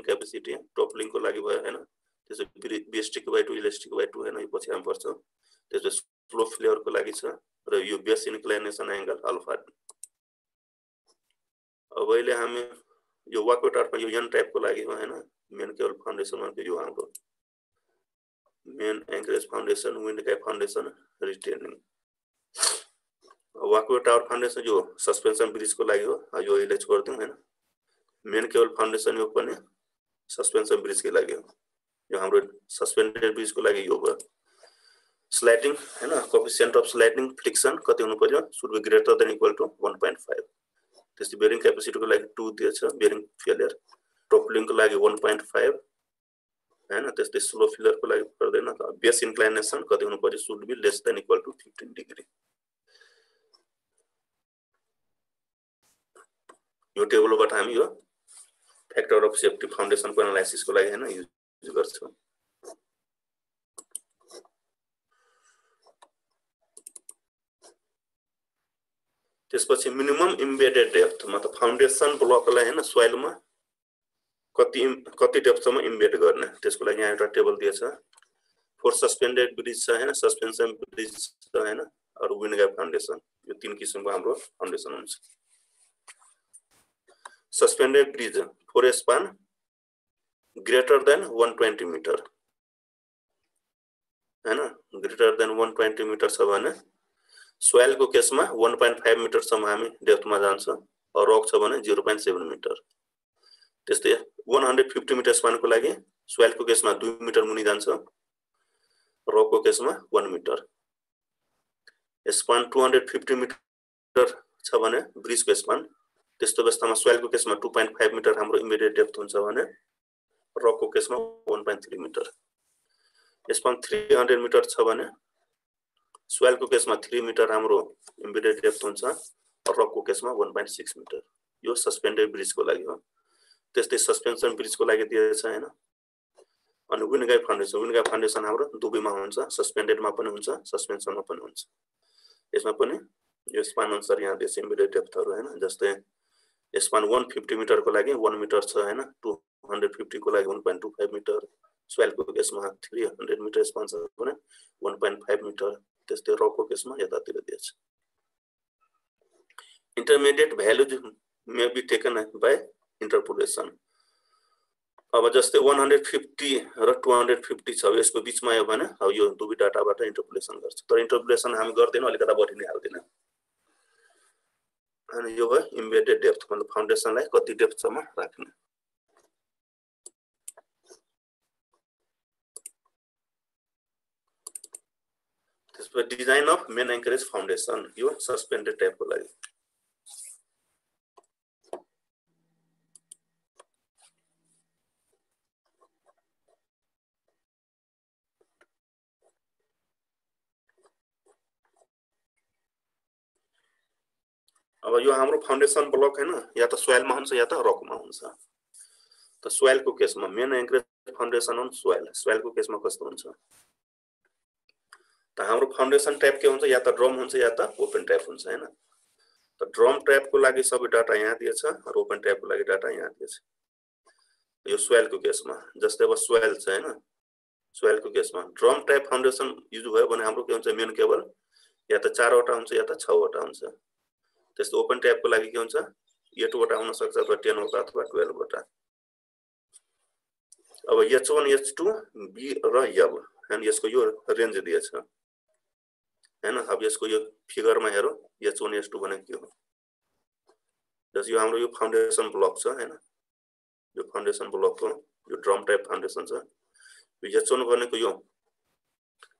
capacity टपलिङको लागि भयो होइन त्यसपछि बिएसटिक by two elastic by two होइन यो पछि हामी पर्छ त्यसपछि स्लो फ्लेयरको लागि छ, र यो बेस इन्क्लाइनेसन एङ्गल अल्फ़ा अब अहिले हामी यो वाकोटारमा यो यन टाइपको लागि हो होइन मेन केवल फाउन्डेसन भनेको main anchorage foundation wind cap foundation retaining वाको tower foundation यो सस्पेन्सन ब्रिजको लागि हो। यो अहिले छोडिदिउँ होइन मेन केवल फाउन्डेसन यो सस्पेन्सन ब्रिजकै लागि हो यो हाम्रो सस्पेन्डेड ब्रिजको लागि यो भयो स्लाइटिङ होइन कोफिसियन्ट अफ स्लाइटिङ फ्लिक्सन कति हुनु पर्यो should be greater than equal to one point five त्यस्तै बेरिङ क्यापेसिटीको लागि टू दिएछ बेरिङ फेलियर टोपलिङको लागि वान पोइन्ट फाइभ होइन त्यस्तै स्लो फिलरको लागि पर्दैन बेस इन्क्लाइनेसन कति हुनु पर्यो should be less than equal to fifteen degree यो टेबलबाट हामी यो फ्याक्टर अफ सेफ्टी फाउन्डेसनको एनालाइसिसको लागि होइन युज गर्छौँ। त्यसपछि मिनिमम इम्बेडेड डेप्थ मतलब फाउन्डेसन ब्लकलाई होइन सोइलमा कति कति डेप्थसम्म इम्बेड गर्ने। त्यसको लागि यहाँ एउटा टेबल दिएछ। फोर सस्पेन्डेड ब्रिज छ होइन सस्पेन्सन ब्रिज छ होइन अरू विन्ड फाउन्डेसन यो तिन किसिमको हाम्रो फाउन्डेसन हुन्छ। Suspended bridge for span greater than 120 metre होइन ग्रेटर देन 120 मिटर छ भने सोइलको केसमा 1.5 मिटरसम्म हामी डेप्थमा जान्छौँ रक छ भने जिरो पोइन्ट सेभेन मिटर त्यस्तै वान हन्ड्रेड फिफ्टी मिटर स्पानको लागि सोइलको केसमा दुई मिटर मुनि जान्छ रकको केसमा one metre span two hundred fifty metre छ भने ब्रिजको स्पान त्यस्तो अवस्थामा सोइलको केसमा टु पोइन्ट फाइभ मिटर हाम्रो इमिडिएट डेप्थ हुन्छ भने रकको केसमा वान पोइन्ट थ्री मिटर। यसमा थ्री हन्ड्रेड मिटर छ भने सोइलको केसमा थ्री मिटर हाम्रो इम्बिडेड डेप्थ हुन्छ रकको केसमा वान पोइन्ट सिक्स मिटर। यो सस्पेन्डेड ब्रिजको लागि हो। त्यस्तै सस्पेन्सन ब्रिजको लागि दिएछ होइन। अनि विनगाई फाउन्डेसन विनगाई फाउन्डेसन हाम्रो दुबईमा हुन्छ सस्पेन्डेडमा पनि हुन्छ सस्पेन्सनमा पनि हुन्छ। यसमा पनि यो स्पान अनुसार यहाँ दिएछ इमिडिएट डेप्थहरू होइन जस्तै स्पान वान फिफ्टी मिटरको लागि वान मिटर छ होइन टु हन्ड्रेड फिफ्टीको लागि one point two five metre सोइलको केसमा थ्री हन्ड्रेड मिटर स्पान छ भने वान पोइन्ट फाइभ मिटर त्यस्तै रकको केसमा यतातिर दिएछ intermediate value may be taken by interpolation अब जस्तै वान हन्ड्रेड फिफ्टी र टु हन्ड्रेड फिफ्टी छ यसको बिचमा आयो भने अब यो दुवै डाटाबाट इन्टरपोलेसन गर्छ तर इन्टरपोलेसन हामी गर्दैनौँ अलिकता बढी नै हाल्दैन अनि यो भयो इम्बेडेड डेप्थ मतलब फाउन्डेसनलाई कति डेप्थसम्म राख्ने त्यसपछि design of main anchorage foundation यो सस्पेन्डेड टाइपको लागि अब यो हाम्रो फाउन्डेसन ब्लक होइन या त सोइलमा हुन्छ या त रकमा हुन्छ। त सोइलको केसमा main anchorage foundation on soil सोइलको केसमा कस्तो हुन्छ? त हाम्रो फाउन्डेसन टाइप के हुन्छ या त ड्रम हुन्छ या त ओपन टाइप हुन्छ होइन त ड्रम टाइपको लागि सबै डाटा यहाँ दिएछ र ओपन टाइपको लागि डाटा यहाँ दिएछ। यो सोइलको केसमा जस्तै अब सोइल छ होइन सोइलको केसमा ड्रम टाइप फाउन्डेसन युज भयो भने हाम्रो के हुन्छ मेन केबल या त चारवटा हुन्छ या त छवटा हुन्छ। त्यस्तो ओपन ट्याबको लागि के हुन्छ? एटवटा सक्छ अथवा टेनवटा अथवा टुवेल्भवटा अब H one H two B र यल होइन यसको यो रेन्ज दिएछ। होइन अब यसको यो फिगरमा हेरौँ। एच वान एच टू भनेको के हो? जस यो हाम्रो यो फाउन्डेसन ब्लक छ होइन यो फाउन्डेसन ब्लकको यो ड्रम टाइप फाउन्डेसन छ। यो एच वान भनेको यो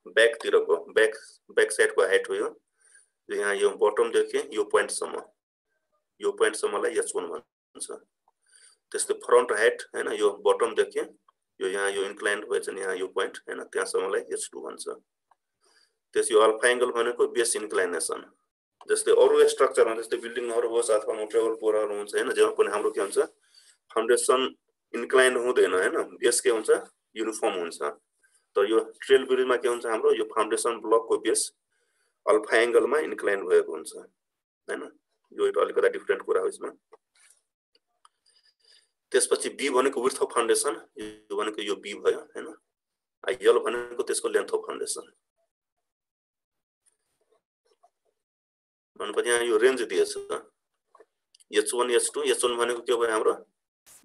ब्याकतिरको ब्याक ब्याक साइडको हाइट हो यो। यहाँ यो बटमदेखि यो पोइन्टसम्म यो पोइन्टसम्मलाई एच वान भन्छ। त्यस्तै फ्रन्ट हाइट होइन यो बटमदेखि यो यहाँ यो इन्क्लाइन्ड भएछ यहाँ यो पोइन्ट होइन त्यहाँसम्मलाई एच टू भन्छ। त्यस यो अल्फा एङ्गल भनेको बेस इन्क्लाइनेसन जस्तै अरू स्ट्रक्चरमा जस्तै बिल्डिङहरू होस् अथवा ट्रेभल पोरहरू हुन्छ होइन जेमा पनि हाम्रो के हुन्छ फाउन्डेसन इन्क्लाइन हुँदैन होइन बेस के हुन्छ युनिफर्म हुन्छ। तर यो ट्रेल ब्रिजमा के हुन्छ हाम्रो यो फाउन्डेसन ब्लकको बेस अल्फा एङ्गलमा इन्क्लाइन भएको हुन्छ होइन? यो एउटा अलिकता डिफ्रेन्ट कुरा हो यसमा। त्यसपछि बी भनेको विर्थ अफ फाउन्डेसन यो भनेको यो बी भयो होइन? यल भनेको त्यसको लेन्थ अफ फाउन्डेसन भनेपछि यहाँ यो रेन्ज दिएछ। H one H two H one भनेको के भयो हाम्रो?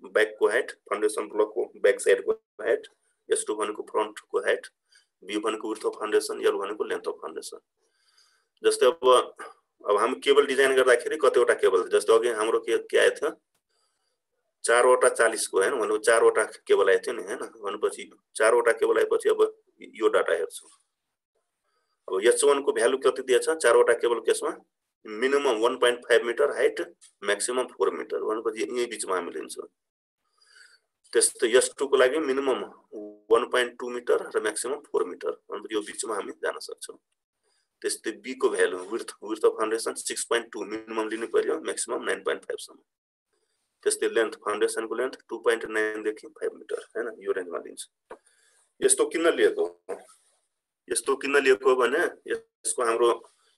ब्याकको हाइट फाउन्डेसन ब्लकको ब्याक साइडको हाइट एच टू भनेको फ्रन्टको हाइट बी भनेको विर्थ अफ फाउन्डेसन यल भनेको लेन्थ अफ फाउन्डेसन जस्तै अब अब हामी केबल डिजाइन गर्दाखेरि कतिवटा केबल जस्तो अघि हाम्रो के के आएको थियो? चारवटा चालिसको होइन? भन्नु चारवटा केबल आएको थियो नि होइन? भनेपछि चारवटा केबल आएपछि अब यो डाटा हेर्छु। अब एच वानको भ्यालु कति दिएछ? चारवटा केबल केसमा minimum one point five metre height maximum four metre भनेपछि यहीँ बिचमा हामी लिन्छौँ। त्यस्तो यस टूको लागि minimum one point two metre र म्याक्सिमम् फोर मिटर भनेपछि यो बिचमा हामी जान सक्छौँ। त्यस्तै बीको value width width foundation six point two minimum लिनु पर्यो म्याक्सिमम नाइन पोइन्ट फाइभसम्म त्यस्तै लेन्थ फाउन्डेसनको लेन्थ टु पोइन्ट नाइनदेखि फाइभ मिटर होइन यो रेन्जमा लिन्छ। यस्तो किन लिएको? यस्तो किन लिएको भने यसको हाम्रो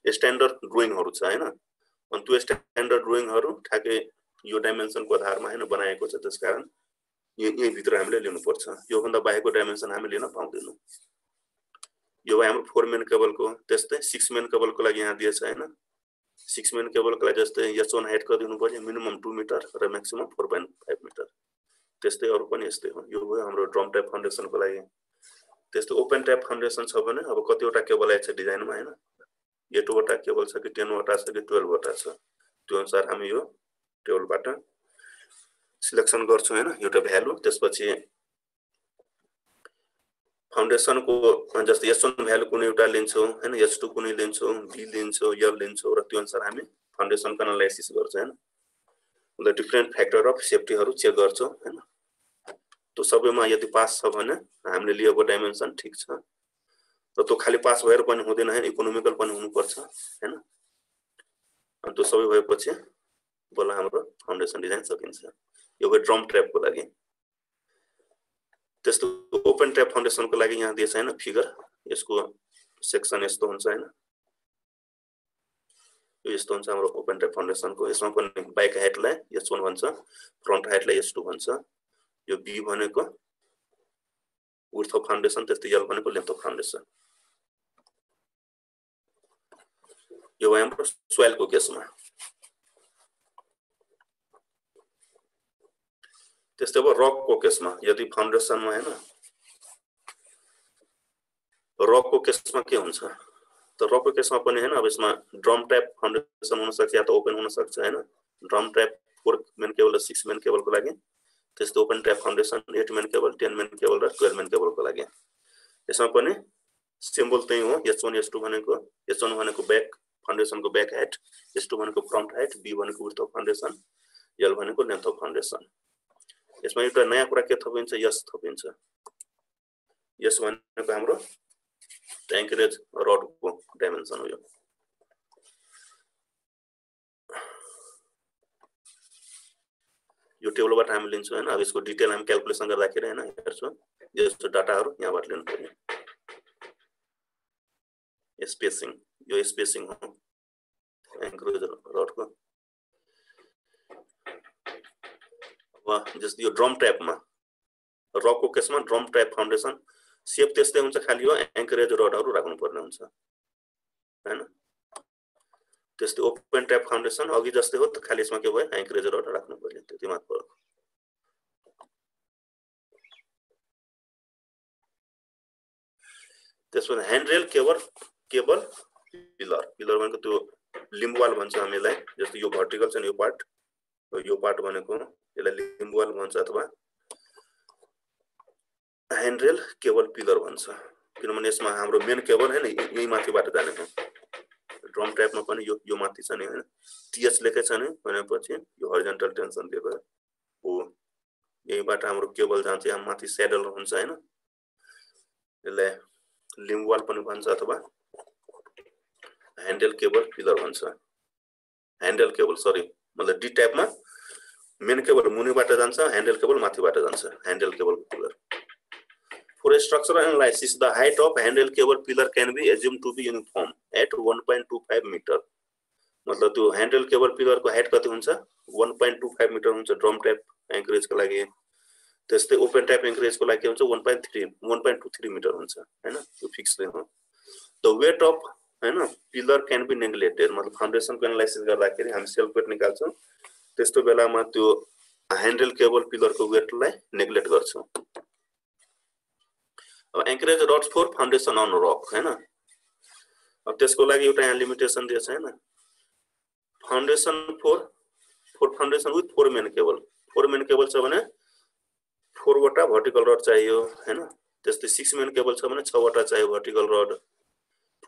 स्ट्यान्डर्ड ड्रोइङहरू छ होइन अनि त्यो स्ट्यान्डर्ड ड्रोइङहरू ठ्याक्कै यो डाइमेन्सनको आधारमा होइन बनाएको छ त्यस कारण यहीँभित्र हामीले लिनुपर्छ। योभन्दा बाहेकको डाइमेन्सन हामी लिन पाउँदैनौँ। यो भयो हाम्रो फोर मेन केबलको त्यस्तै सिक्स मेन केबलको लागि यहाँ दिएछ होइन सिक्स मेन केबलको लागि जस्तै एच वान हाइट पर्यो मिनिमम टू मिटर र maximum four point five metre त्यस्तै अरू पनि यस्तै हो? यो भयो हाम्रो ड्रम टाइप फाउन्डेसनको लागि। त्यस्तै ओपन टाइप फाउन्डेसन छ भने अब कतिवटा केबल छ डिजाइनमा होइन एटवटा केबल छ कि टेनवटा छ कि टुवेल्भवटा छ त्यो अनुसार हामी यो टेबलबाट सिलेक्सन गर्छौँ होइन एउटा भ्यालु त्यसपछि फाउन्डेसनको जस्तै एच वान भ्यालु कुनै एउटा लिन्छौँ होइन? एच टू कुनै लिन्छौँ बी लिन्छौँ यल लिन्छौँ र त्यो अनुसार हामी फाउन्डेसनको एनालाइसिस गर्छौँ होइन? डिफ्रेन्ट फ्याक्टर अफ सेफ्टीहरू चेक गर्छौँ होइन? त्यो सबैमा यदि पास छ भने हामीले लिएको डाइमेन्सन ठिक छ। र त्यो खालि पास भएर पनि हुँदैन होइन? इकोनोमिकल पनि हुनुपर्छ होइन? अनि त्यो सबै भएपछि बल्ल हाम्रो फाउन्डेसन डिजाइन सकिन्छ। यो भयो ड्रम ट्र्यापको लागि। त्यस्तो ओपन ट्र्याप फाउन्डेसनको लागि यहाँ दिएछ होइन फिगर, यसको सेक्सन यस्तो हुन्छ होइन। यो यस्तो हुन्छ हाम्रो ओपन ट्र्याप फाउन्डेसनको। यसमा पनि बाइक हाइटलाई एस वान भन्छ, फ्रन्ट हाइटलाई एस टू भन्छ। यो बी भनेको विर्थ फाउन्डेसन, त्यस्तै यल भनेको लेन्थ फाउन्डेसन। यो भयो हाम्रो सोइलको केसमा। अब रकको केसमा, यदि फाउन्डेसनमा होइन रकको केसमा के हुन्छ त रकको केसमा पनि होइन अब यसमा ड्रम टाइप फाउन्डेसन हुनसक्छ या त ओपन हुनसक्छ होइन drum type for main cable र सिक्स मेन केबलको लागि। त्यस्तो open type foundation eight main cable ten main cable र टुवेल्भ मेन केबलको लागि। यसमा पनि सिम्बल त्यही हो एच वान एच टू भनेको एच वान भनेको ब्याक फाउन्डेसनको ब्याक हाइट एच टू भनेको फ्रन्ट हाइट बी भनेको विथ अफ फाउन्डेसन एल भनेको लेन्थ अफ फाउन्डेसन यसमा एउटा नयाँ कुरा के थपिन्छ? यस थपिन्छ। यस भनेको हाम्रो एङ्करेज रडको डाइमेन्सन हो यो। यो टेबलबाट हामी लिन्छौँ होइन अब यसको डिटेल हामी क्यालकुलेसन गर्दाखेरि होइन हेर्छौँ। यस्तो डाटाहरू यहाँबाट लिनु पर्ने स्पेसिङ यो स्पेसिङ हो। एङ्करेज रडको। जस्तै यो ड्रम ट्यापमा रकको केसमा ड्रम ट्याप फाउन्डेसन सेप त्यस्तै हुन्छ खालि यो एङ्करेज रडहरू राख्नुपर्ने हुन्छ। होइन? त्यस्तै ओपन ट्याप फाउन्डेसन अघि जस्तै हो त खालि यसमा के भयो एङ्करेज रड राख्नु पर्यो त्यति मात्र फरक त्यसपछि handrail cable cable pillar pillar भनेको त्यो लिम्बवाल भन्छ हामीलाई जस्तो यो भर्टिकल छ नि यो पार्ट यो पार्ट भनेको यसलाई लिम्बुवाल भन्छ अथवा ह्यान्डरेल केबल पिलर भन्छ। किनभने यसमा हाम्रो मेन केबल होइन यही माथिबाट जाने हो। ड्रम टाइपमा पनि यो यो माथि छ नि होइन। टिएच लेखे छ नि भनेपछि यो हरिजेन्टल टेन्सन दिएको हो। यहीँबाट हाम्रो केबल जान्छ यहाँ माथि सेडल हुन्छ होइन। यसलाई लिम्बुवाल पनि भन्छ अथवा ह्यान्डल केबल पिलर भन्छ। ह्यान्डल केबल सरी मतलब डी टाइपमा मेन केबल जान्छ ह्यान्डल केबल जान्छ handle cable pillar For a structural analysis, the height of handle cable pillar can be assumed to be uniform at 1.25 meter. मतलब त्यो ह्यान्डल केबल पिलरको हाइट कति हुन्छ? One point two five metre हुन्छ ड्रम टाइप एङ्करेजको लागि। त्यस्तै ओपन टाइप एङ्करेजको लागि के हुन्छ? One point three one point two three metre हुन्छ होइन त्यो फिक्स हो। द वेट अफ होइन पिलर क्यान बी नेग्लेक्टेड मतलब फाउन्डेसनको एनालाइसिस गर्दाखेरि हामी सेल्फ वेट निकाल्छौँ। त्यस्तो बेलामा त्यो ह्यान्डल केबल पिलरको वेटलाई नेग्लेक्ट गर्छौँ। अब anchorage rods for foundation on rock होइन? अब त्यसको लागि एउटा यहाँ लिमिटेसन दिएछ होइन? Foundation four four foundation with four main cable four main cable छ भने फोरवटा भर्टिकल रड चाहियो होइन? त्यस्तै सिक्स मेन केबल छ भने छवटा चाहियो vertical rod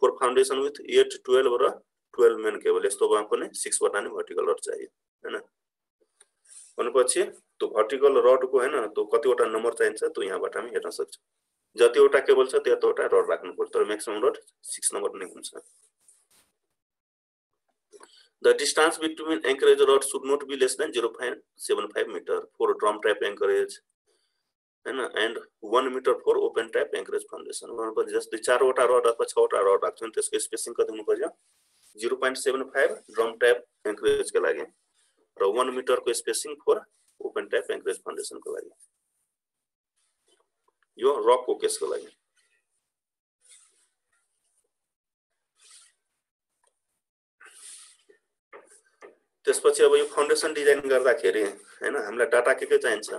for foundation with eight twelve र टुवेल्भ मेन केबल यस्तोमा पनि सिक्सवटा नै भर्टिकल रड चाहियो होइन? भनेपछि त्यो भर्टिकल रडको होइन त्यो कतिवटा नम्बर चाहिन्छ त्यो यहाँबाट हामी हेर्न सक्छौँ। जतिवटा केबल छ रड राख्नु पर्छ। तर म्याक्सिमम् रड सिक्स नम्बर नै हुन्छ। The distance between anchorage rod should not be less than zero five seven five metre for drum type anchorage होइन and one metre for open type anchorage foundation भनेपछि जस्तै चारवटा रड अथवा छवटा रड राख्छौँ, त्यसको स्पेसिङ कति हुनु पर्यो जिरो पोइन्ट ड्रम टाइप एङ्करेजको लागि। र वान मिटरको spacing for open type anchorage foundation लागि। यो रकको केसको लागि। त्यसपछि अब यो फाउन्डेसन डिजाइन गर्दाखेरि होइन हामीलाई डाटा के के चाहिन्छ?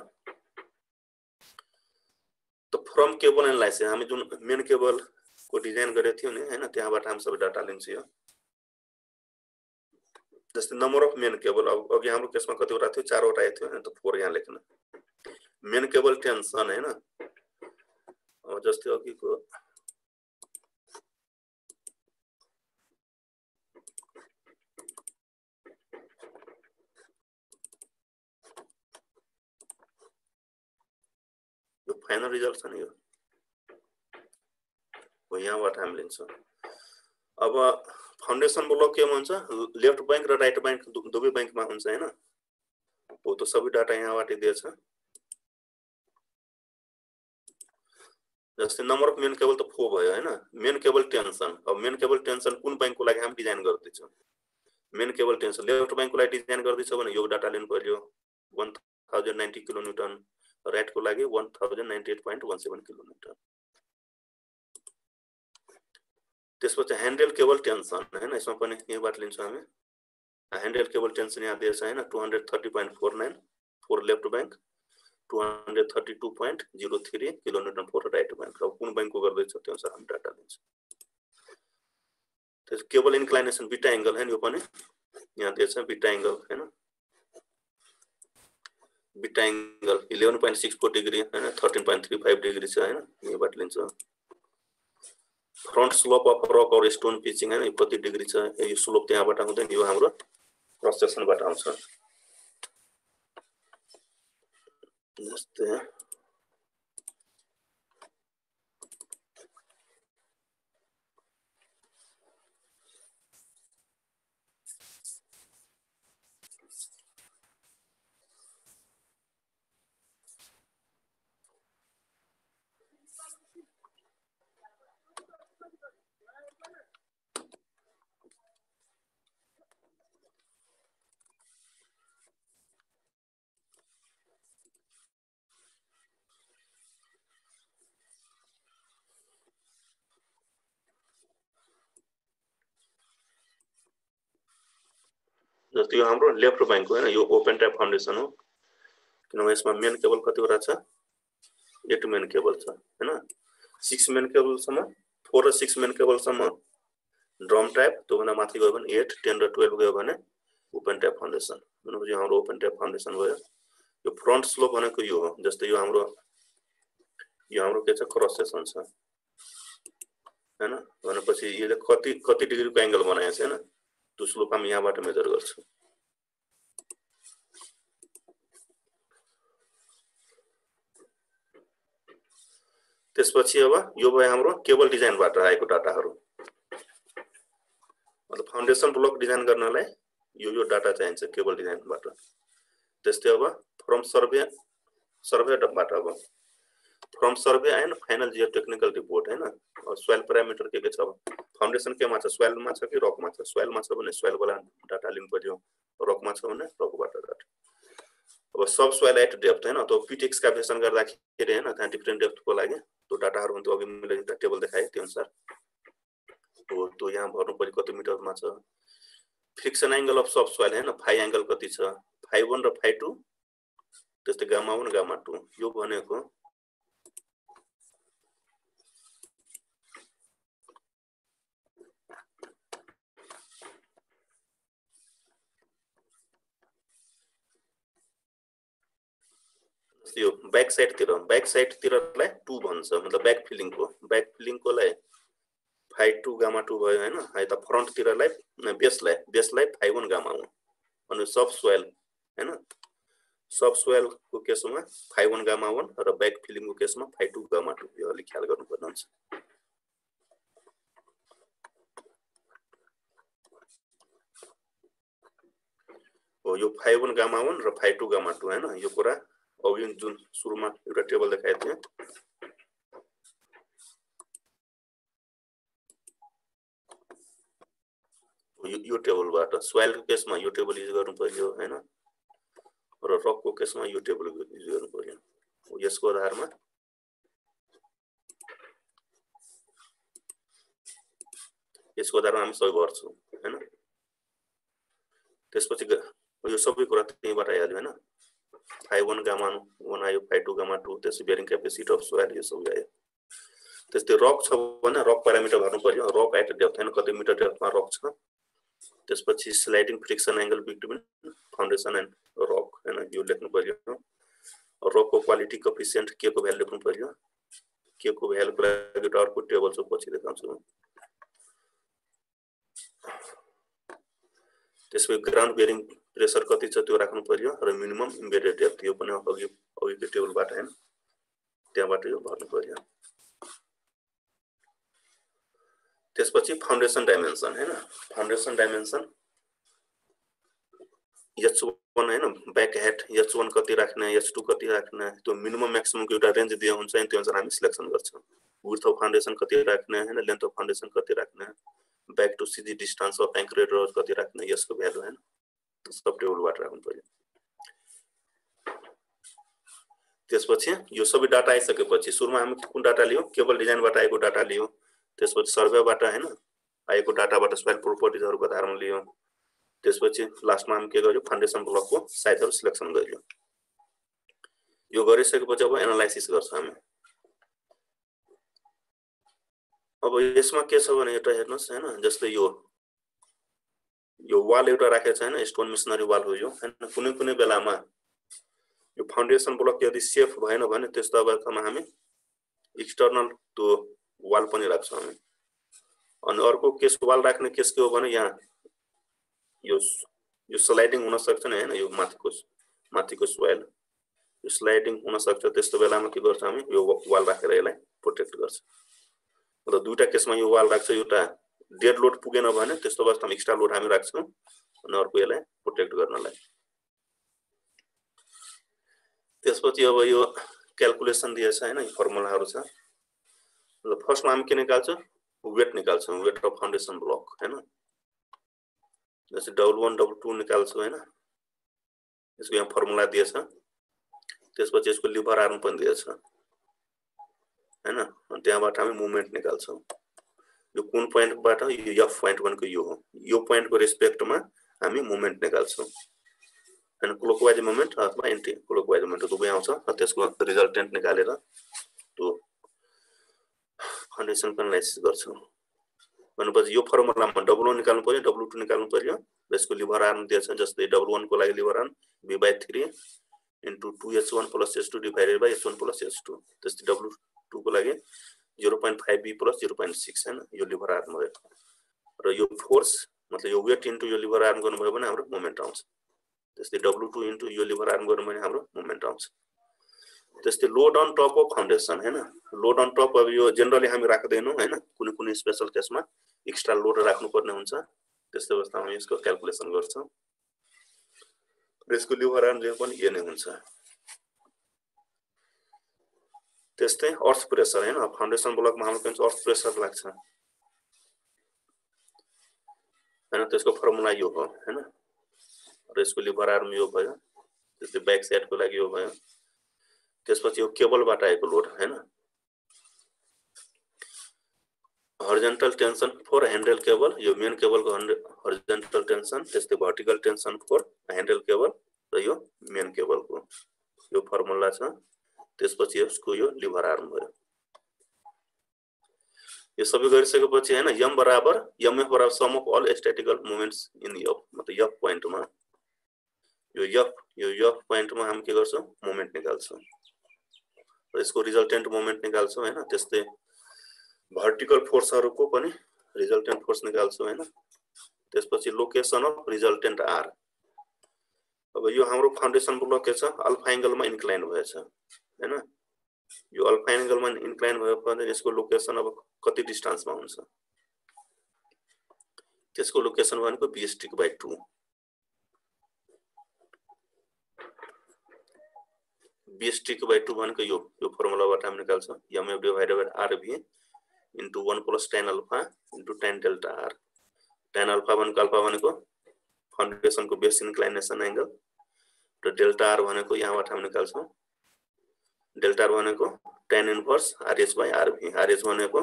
त फ्रम केबल एनालाइसिस हामी जुन मेन केबलको डिजाइन गरेको थियौँ नि होइन त्यहाँबाट हामी सबै डाटा लिन्छौँ यो। जस्तै नम्बर अफ मेन केबल अब अघि हाम्रो केसमा कतिवटा थियो चारवटा थियो होइन त फोर यहाँ लेख्न। मेन केबल टेन्सन अब जस्तै अघिको यो फाइनल रिज़ल्ट छ नि यो। यहाँबाट हामी लिन्छौँ अब फाउन्डेसन ब्लक के हुन्छ लेफ्ट ब्याङ्क र राइट ब्याङ्क दुवै ब्याङ्कमा हुन्छ होइन? हो त सबै डाटा यहाँबाट दिएछ। जस्तै नम्बर अफ मेन केबल त फो भयो होइन? मेन केबल टेन्सन अब मेन केबल टेन्सन कुन ब्याङ्कको लागि हामी डिजाइन गर्दैछौँ? मेन केबल टेन्सन लेफ्ट ब्याङ्कको लागि डिजाइन गर्दैछौँ भने यो डाटा लिनु पर्यो वान थाउजन्ड नाइन्टी किलोमिटर राइटको लागि one thousand ninety eight point one seven kilometre त्यसपछि ह्यान्डल केबल टेन्सन होइन यसमा पनि यहीँबाट लिन्छौँ हामी ह्यान्डल केबल टेन्सन यहाँ दिएछ होइन two hundred thirty point four nine four left bank two hundred thirty two point zero three kilometre for right bank अब कुन ब्याङ्कको गर्दैछ त्यो अनुसार हामी डाटा लिन्छ त्यस केबल इन्क्लाइनेसन बिटा एङ्गल होइन यो पनि यहाँ दिएछ बिटा एङ्गल होइन beta angle eleven point six four degree होइन thirteen point three five degree छ होइन यहीँबाट लिन्छ front slope of rock or stone pitching होइन कति डिग्री छ यो स्लोप त्यहाँबाट आउँदैन यो हाम्रो क्रस सेक्सनबाट आउँछ जस्तै जस्तो यो हाम्रो लेफ्ट ब्याङ्क हो होइन यो ओपन ट्याप फाउन्डेसन हो। किनभने यसमा मेन केबल कतिवटा छ? एट मेन केबल छ होइन? सिक्स मेन केबलसम्म फोर र सिक्स मेन केबलसम्म ड्रम ट्याप त्योभन्दा माथि गयो भने एट टेन र टुवेल्भ गयो भने ओपन ट्याप फाउन्डेसन। भनेपछि हाम्रो ओपन ट्याप फाउन्डेसन भयो। यो फ्रन्ट स्लोप भनेको यो हो जस्तै यो हाम्रो यो हाम्रो के छ? क्रस सेसन छ। होइन? भनेपछि यसले कति कति डिग्रीको एङ्गल बनाएको छ होइन? स्लोप हामी यहाँबाट मेजर गर्छौँ। त्यसपछि अब यो भयो हाम्रो केबल डिजाइनबाट आएको डाटाहरू। मतलब फाउन्डेसन ब्लक डिजाइन गर्नलाई यो यो डाटा चाहिन्छ केबल डिजाइनबाट। त्यस्तै अब फ्रम सर्वे सर्वेबाट अब from survey and final geo technical report होइन सोइल प्यारामिटर के के छ फाउन्डेसन केमा छ सोइलमा छ कि रकमा छ सोइलमा छ भने सोइलबाट डाटा लिनु पर्यो रकमा छ भने रकबाट डाटा अब सब सोइल एट डेप्थ होइन त्यो पिट एक्सकाभेसन गर्दाखेरि होइन त्यहाँ डिफ्रेन्ट डेप्थको लागि त्यो डाटाहरू हुन्थ्यो अघि मैले टेबल देखाएँ त्यो अनुसार हो त्यो यहाँ भर्नु पऱ्यो कति मिटरमा छ friction angle of sub soil होइन फाइभ एङ्गल कति छ फाइभ वान र फाइभ टू त्यस्तै गामा वान गामा टू यो भनेको यो ब्याक साइडतिर ब्याक साइडतिरलाई टू भन्छ मतलब ब्याक फिलिङको ब्याक फिलिङकोलाई फाइभ टू गामा टू भयो होइन त फ्रन्टतिरलाई बेसलाई बेसलाई फाइभ वान गामा हुन् अनि सब सोइल होइन? सब सोइलको केसमा फाइभ वान गामा वान र ब्याक फिलिङको केसमा फाइभ टू गामा टू यो अलिक ख्याल गर्नुपर्ने हुन्छ। हो यो फाइभ वान गामा वान र फाइभ टू गामा टू होइन? यो कुरा अघि जुन सुरुमा एउटा टेबल देखाएको थिएँ यो यो टेबलबाट सोइलको केसमा यो टेबल युज गर्नु पर्यो होइन र रकको केसमा यो टेबल युज गर्नु पर्यो यसको आधारमा यसको आधारमा हामी सबै भर्छौँ होइन त्यसपछि यो सबै कुरा त्यहीँबाट आइहाल्यो होइन फाइभ वान गामा वान आयो फाइभ टू त्यसै बेरिङ क्यापेसिटी अफ सोइल यो सबै आयो त्यस्तै रक छ भने रक प्यारामिटर भर्नु पर्यो। रक एट डेप्थ होइन कति मिटर डेप्थमा रक छ। त्यसपछि sliding friction angle between foundation and rock होइन, यो लेख्नु पर्यो। रकको क्वालिटी कफिसियन्ट के को भ्यालु लेख्नु के को भ्यालुको लागि अर्को टेबल चाहिँ पछि देखाउँछु त्यसपछि ग्राउन्ड प्रेसर कति छ त्यो राख्नु पर्यो र मिनिमम इम्बेडेड डेप्थ यो पनि अघि अघिको टेबलबाट होइन त्यहाँबाट यो भर्नु पर्यो त्यसपछि फाउन्डेसन डाइमेन्सन होइन फाउन्डेसन डाइमेन्सन एच वान होइन ब्याक हेड एच वान कति राख्ने एच टू कति राख्ने त्यो मिनिमम म्याक्सिममको एउटा रेन्ज दिए हुन्छ अनि त्यो अनुसार हामी सिलेक्सन गर्छौँ विथ अफ फाउन्डेसन कति राख्ने होइन लेन्थ अफ फाउन्डेसन कति राख्ने back to C G distance of anchored कति राख्ने यसको भ्यालु होइन सब टेबलबाट राख्नु पऱ्यो त्यसपछि यो सबै डाटा आइसकेपछि सुरुमा हामी कुन डाटा लियो? केवल डिजाइनबाट आएको डाटा लियो। त्यसपछि सर्वेबाट होइन आएको डाटाबाट सोइल प्रोपर्टिजहरूको आधारमा लियो। त्यसपछि लास्टमा हामी के गर्यो? फाउन्डेसन ब्लकको साइजहरू सिलेक्सन गरियो। यो गरिसकेपछि अब एनालाइसिस गर्छ हामी। अब यसमा के छ भने एउटा हेर्नुहोस् होइन जस्तै यो यो वाल एउटा राखेको छ होइन स्टोन मिसनरी वाल हो यो। होइन कुनै कुनै बेलामा यो फाउन्डेसन ब्लक यदि सेफ भएन भने त्यस्तो अवस्थामा हामी एक्सटर्नल त्यो वाल पनि राख्छौँ हामी। अनि अर्को केस वाल राख्ने केस के हो भने यहाँ यो यो स्लाइडिङ हुनसक्छ नि होइन यो माथिको माथिको सोइल यो स्लाइडिङ हुनसक्छ त्यस्तो बेलामा के गर्छ हामी यो वाल राखेर यसलाई प्रोटेक्ट गर्छ। र दुईवटा केसमा यो वाल राख्छ एउटा डेड लोड पुगेन भने त्यस्तो अवस्थामा एक्स्ट्रा लोड हामी राख्छौँ अनि अर्को यसलाई प्रोटेक्ट गर्नलाई। त्यसपछि अब यो क्यालकुलेसन दिएछ होइन फर्मुलाहरू छ। फर्स्टमा हामी के निकाल्छौँ? वेट निकाल्छौँ वेट अफ फाउन्डेसन ब्लक होइन? जस्तै डबल वान डबल टू निकाल्छु होइन? यसको यहाँ फर्मुला दिएछ। त्यसपछि यसको लिभर आर्म पनि दिएछ। होइन? त्यहाँबाट हामी मुभमेन्ट निकाल्छौँ। यो कुन पोइन्टबाट यो यफ पोइन्ट भनेको यो हो। यो पोइन्टको रेस्पेक्टमा हामी मुभमेन्ट निकाल्छौँ। होइन क्लोकवाइज मुभमेन्ट अथवा एन्टी क्लोकवाइज मुभमेन्ट दुवै आउँछ। त्यसको रिजल्टेन्ट निकालेर त्यो फाउन्डेसनको एनालाइसिस गर्छौँ। भनेपछि यो फर्मुलामा डब्लु वान निकाल्नु पऱ्यो डब्लु टू निकाल्नु पऱ्यो र यसको लिभर आर्म दिएछ जस्तै डब्लु वानको लागि lever arm B by three into two H one plus H two divided by H one plus H two. त्यस्तै डब्लु टूको लागि zero point five B plus zero point six होइन यो लिभर आर्म भयो। र यो फोर्स मतलब यो वेट इन्टु यो लिभर आर्म गर्नुभयो भने हाम्रो मुभमेन्ट आउँछ। त्यस्तै डब्लु टू इन्टु यो लिभर आर्म गर्नुभयो भने हाम्रो मुभमेन्ट आउँछ। त्यस्तै load on top of foundation होइन लोड अन टप अब यो जेनरली हामी राख्दैनौँ होइन कुनै कुनै स्पेसल केसमा एक्स्ट्रा लोड राख्नुपर्ने हुन्छ। त्यस्तो अवस्थामा यसको क्यालकुलेसन गर्छौँ। यसको लिभर पनि यो नै हुन्छ। त्यस्तै अर्थ प्रेसर, होइन? फाउन्डेसन ब्लकमा हाम्रो के अर्थ प्रेसर लाग्छ। त्यसको फर्मुला यो हो, होइन? र यसको लिभर आर्म यो भयो त्यस्तै ब्याक साइडको लागि यो भयो। लोड, होइन? Horizontal tension for handle cable यो main केबलको horizontal tension vertical tension for handle cable र यो मेन केबलको यो फर्मुला त्यसपछि यसको यो लिभर आर्म भयो। यो सबै गरिसकेपछि होइन यम बराबर यमएफ बराबर sum of all statical movements in F मतलब यफ पोइन्टमा यो यफ यो यफ पोइन्टमा हामी के गर्छौँ? मुभमेन्ट निकाल्छौँ। र यसको रिजल्टेन्ट मोमेन्ट निकाल्छौँ होइन? त्यस्तै भर्टिकल फोर्सहरूको पनि रिजल्टेन्ट फोर्स निकाल्छौँ होइन? त्यसपछि लोकेसन अफ रिजल्टेन्ट आर अब यो हाम्रो फाउन्डेसन ब्लक के छ? अल्फा एङ्गलमा इन्क्लाइन भएछ। होइन यो अल्फ़ा एङ्गलमा इन्क्लाइन भयो भने यसको अब कति डिस्टान्समा हुन्छ त्यसको लोकेसन भनेको बिएसटिक बाई टू बिएसटीको बाई टू यो यो फर्मुलाबाट हामी निकाल्छौँ MF divided by RB into one plus tan alpha into tan delta R tan alpha alpha भनेको फाउन्डेसनको बेस इन्क्लाइनेसन एङ्गल र डेल्टा आर भनेको यहाँबाट हामी निकाल्छौँ डेल्टा आर भनेको tan inverse RH by RB RH भनेको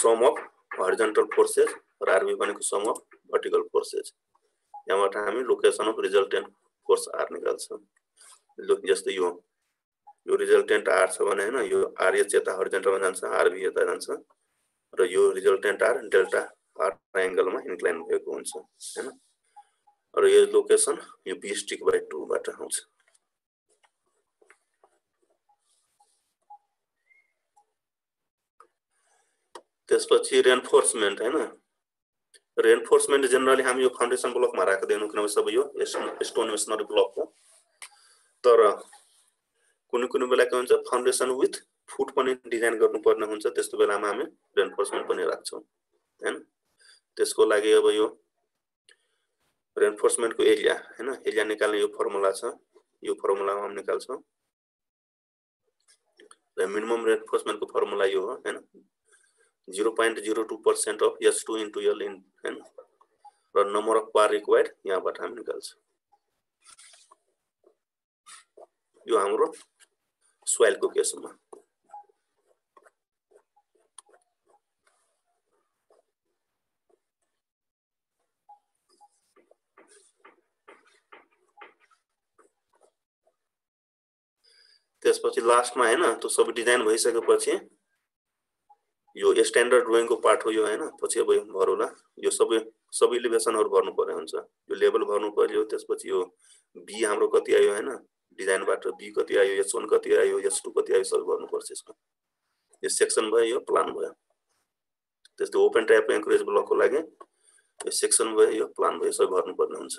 सम अफ हरिजेन्टल फोर्सेस र आरबी भनेको सम अफ भर्टिकल फोर्सेस यहाँबाट हामी location of resultant force R निकाल्छौँ। जस्तै यो यो रिजल्टेन्ट आर छ भने होइन यो आरएच यता हरिजेन्टलमा जान्छ आरबी यता जान्छ र यो रिजल्टेन्ट आर डेल्टा आर एङ्गलमा इन्क्लाइन भएको हुन्छ होइन? र यो लोकेसन यो बिस्टिक बाई टूबाट आउँछ। त्यसपछि रेन्फोर्समेन्ट होइन? रेन्फोर्समेन्ट जेनरली हामी यो फाउन्डेसन ब्लकमा राख्दैनौँ किनभने सबै यो स्टोन मेसनरी ब्लक हो। तर कुनै कुनै बेला के हुन्छ फाउन्डेसन विथ फुट पनि डिजाइन गर्नुपर्ने हुन्छ त्यस्तो बेलामा हामी रेन्फोर्समेन्ट पनि राख्छौँ होइन? त्यसको लागि अब यो रेन्फोर्समेन्टको एरिया होइन? एरिया निकाल्ने यो फर्मुला छ। यो फर्मुलामा हामी निकाल्छौँ। र मिनिमम रेन्फोर्समेन्टको फर्मुला यो हो होइन? Zero point zero two percent of S two into L in होइन र नम्बर अफ पार रिक्वायर्ड यहाँबाट हामी निकाल्छौँ यो हाम्रो सोइलको केसमा त्यसपछि लास्टमा होइन त्यो सबै डिजाइन भइसकेपछि यो स्ट्यान्डर्ड ड्रइङको पार्ट हो यो होइन पछि अब भरौँला यो सबै सबै इलिभेसनहरू भर्नु पर्ने हुन्छ। यो लेभल भर्नु पर्यो त्यसपछि यो बी हाम्रो कति आयो होइन डिजाइनबाट बी कति आयो एच वान कति आयो एच टू कति आयो सबै भर्नुपर्छ यसमा। यो सेक्सन भयो यो प्लान भयो। त्यस्तै ओपन टाइप एन्करेज ब्लकको लागि यो सेक्सन भयो यो प्लान भयो सबै भर्नुपर्ने हुन्छ।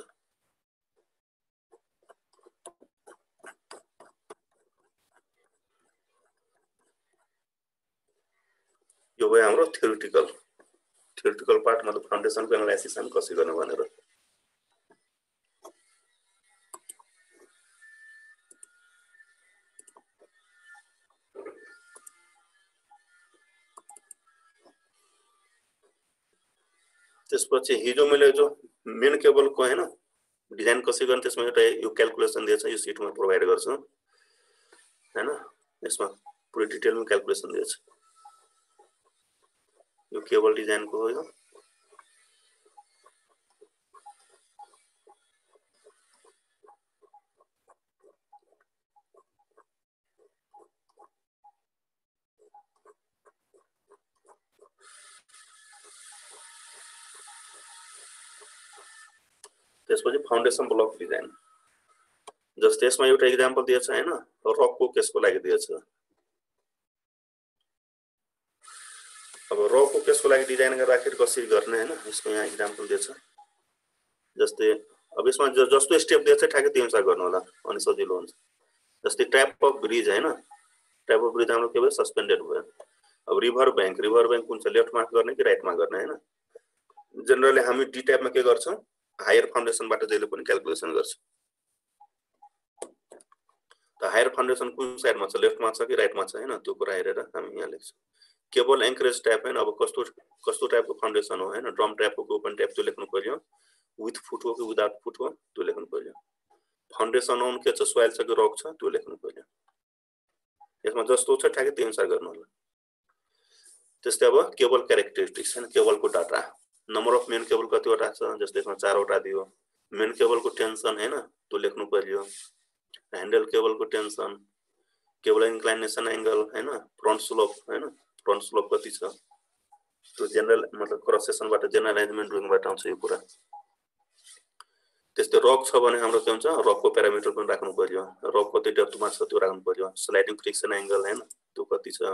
यो भयो हाम्रो थ्योरिटिकल थ्योरिटिकल पार्ट मतलब फाउन्डेसनको एनालाइसिस हामी कसरी गर्ने भनेर। त्यसपछि हिजो मैले जो मेन केबलको होइन डिजाइन कसरी गर्ने त्यसमा एउटा यो क्यालकुलेसन दिएछ यो सिटमा प्रोभाइड गर्छु। होइन यसमा पुरै डिटेलमा क्यालकुलेसन दिएछ। यो केबल डिजाइनको हो यो। त्यसपछि फाउन्डेसन ब्लक डिजाइन जस्तै यसमा एउटा इक्जाम्पल दिएछ होइन? रकको केसको लागि दिएछ। अब रको केसको लागि डिजाइन राखेर कसरी गर्ने होइन यसको यहाँ इक्जाम्पल दिएछ जस्तै अब यसमा जस्तो स्टेप दिएछ ठ्याक्कै त्यो अनुसार गर्नु होला अनि सजिलो हुन्छ। जस्तै टाइप अफ ब्रिज होइन टाइप अफ ब्रिज हाम्रो के भयो? सस्पेन्डेड भयो। अब रिभर ब्याङ्क रिभर ब्याङ्क कुन चाहिँ लेफ्टमा गर्ने कि राइटमा गर्ने होइन? जेनरली हामी डी टाइपमा के गर्छौँ? हायर फाउन्डेसनबाट जहिले पनि क्यालकुलेसन गर्छौँ। त हायर फाउन्डेसन कुन साइडमा छ? लेफ्टमा छ कि राइटमा छ? होइन त्यो कुरा हेरेर हामी यहाँ लेख्छौँ। केबल एङ्करेज टाइप होइन अब कस्तो कस्तो टाइपको फाउन्डेसन हो होइन? ड्रम टाइप हो कि ओपन टाइप त्यो लेख्नु पर्यो। विथ फुट हो कि विदाउट फुट हो त्यो लेख्नु पर्यो। फाउन्डेसन आउनु के छ सोइल छ कि रक छ त्यो लेख्नु पर्यो। यसमा जस्तो छ ठ्याक्कै त्यो अनुसार गर्नु होला। त्यस्तै अब केबल क्यारेक्टरिस्टिक्स होइन? केबलको data number of main cable कतिवटा छ जस्तै यसमा चारवटा दियो। मेन केबलको टेन्सन होइन? त्यो लेख्नु पर्यो। ह्यान्डल केबलको टेन्सन केबल इन्क्लाइनेसन एङ्गल होइन? फ्रन्ट स्लोप होइन? फ्रन्ट स्लोप कति छ त्यो जेनरल मतलब क्रस सेसनबाट जेनरल एरेन्जमेन्ट ड्रइङबाट आउँछ यो कुरा त्यस्तै रक छ भने हाम्रो के हुन्छ रकको प्यारामिटर पनि राख्नु पर्यो रक कति डेप्थमा छ त्यो राख्नु पर्यो स्लाइडिङ फ्रिक्सन एङ्गल होइन त्यो कति छ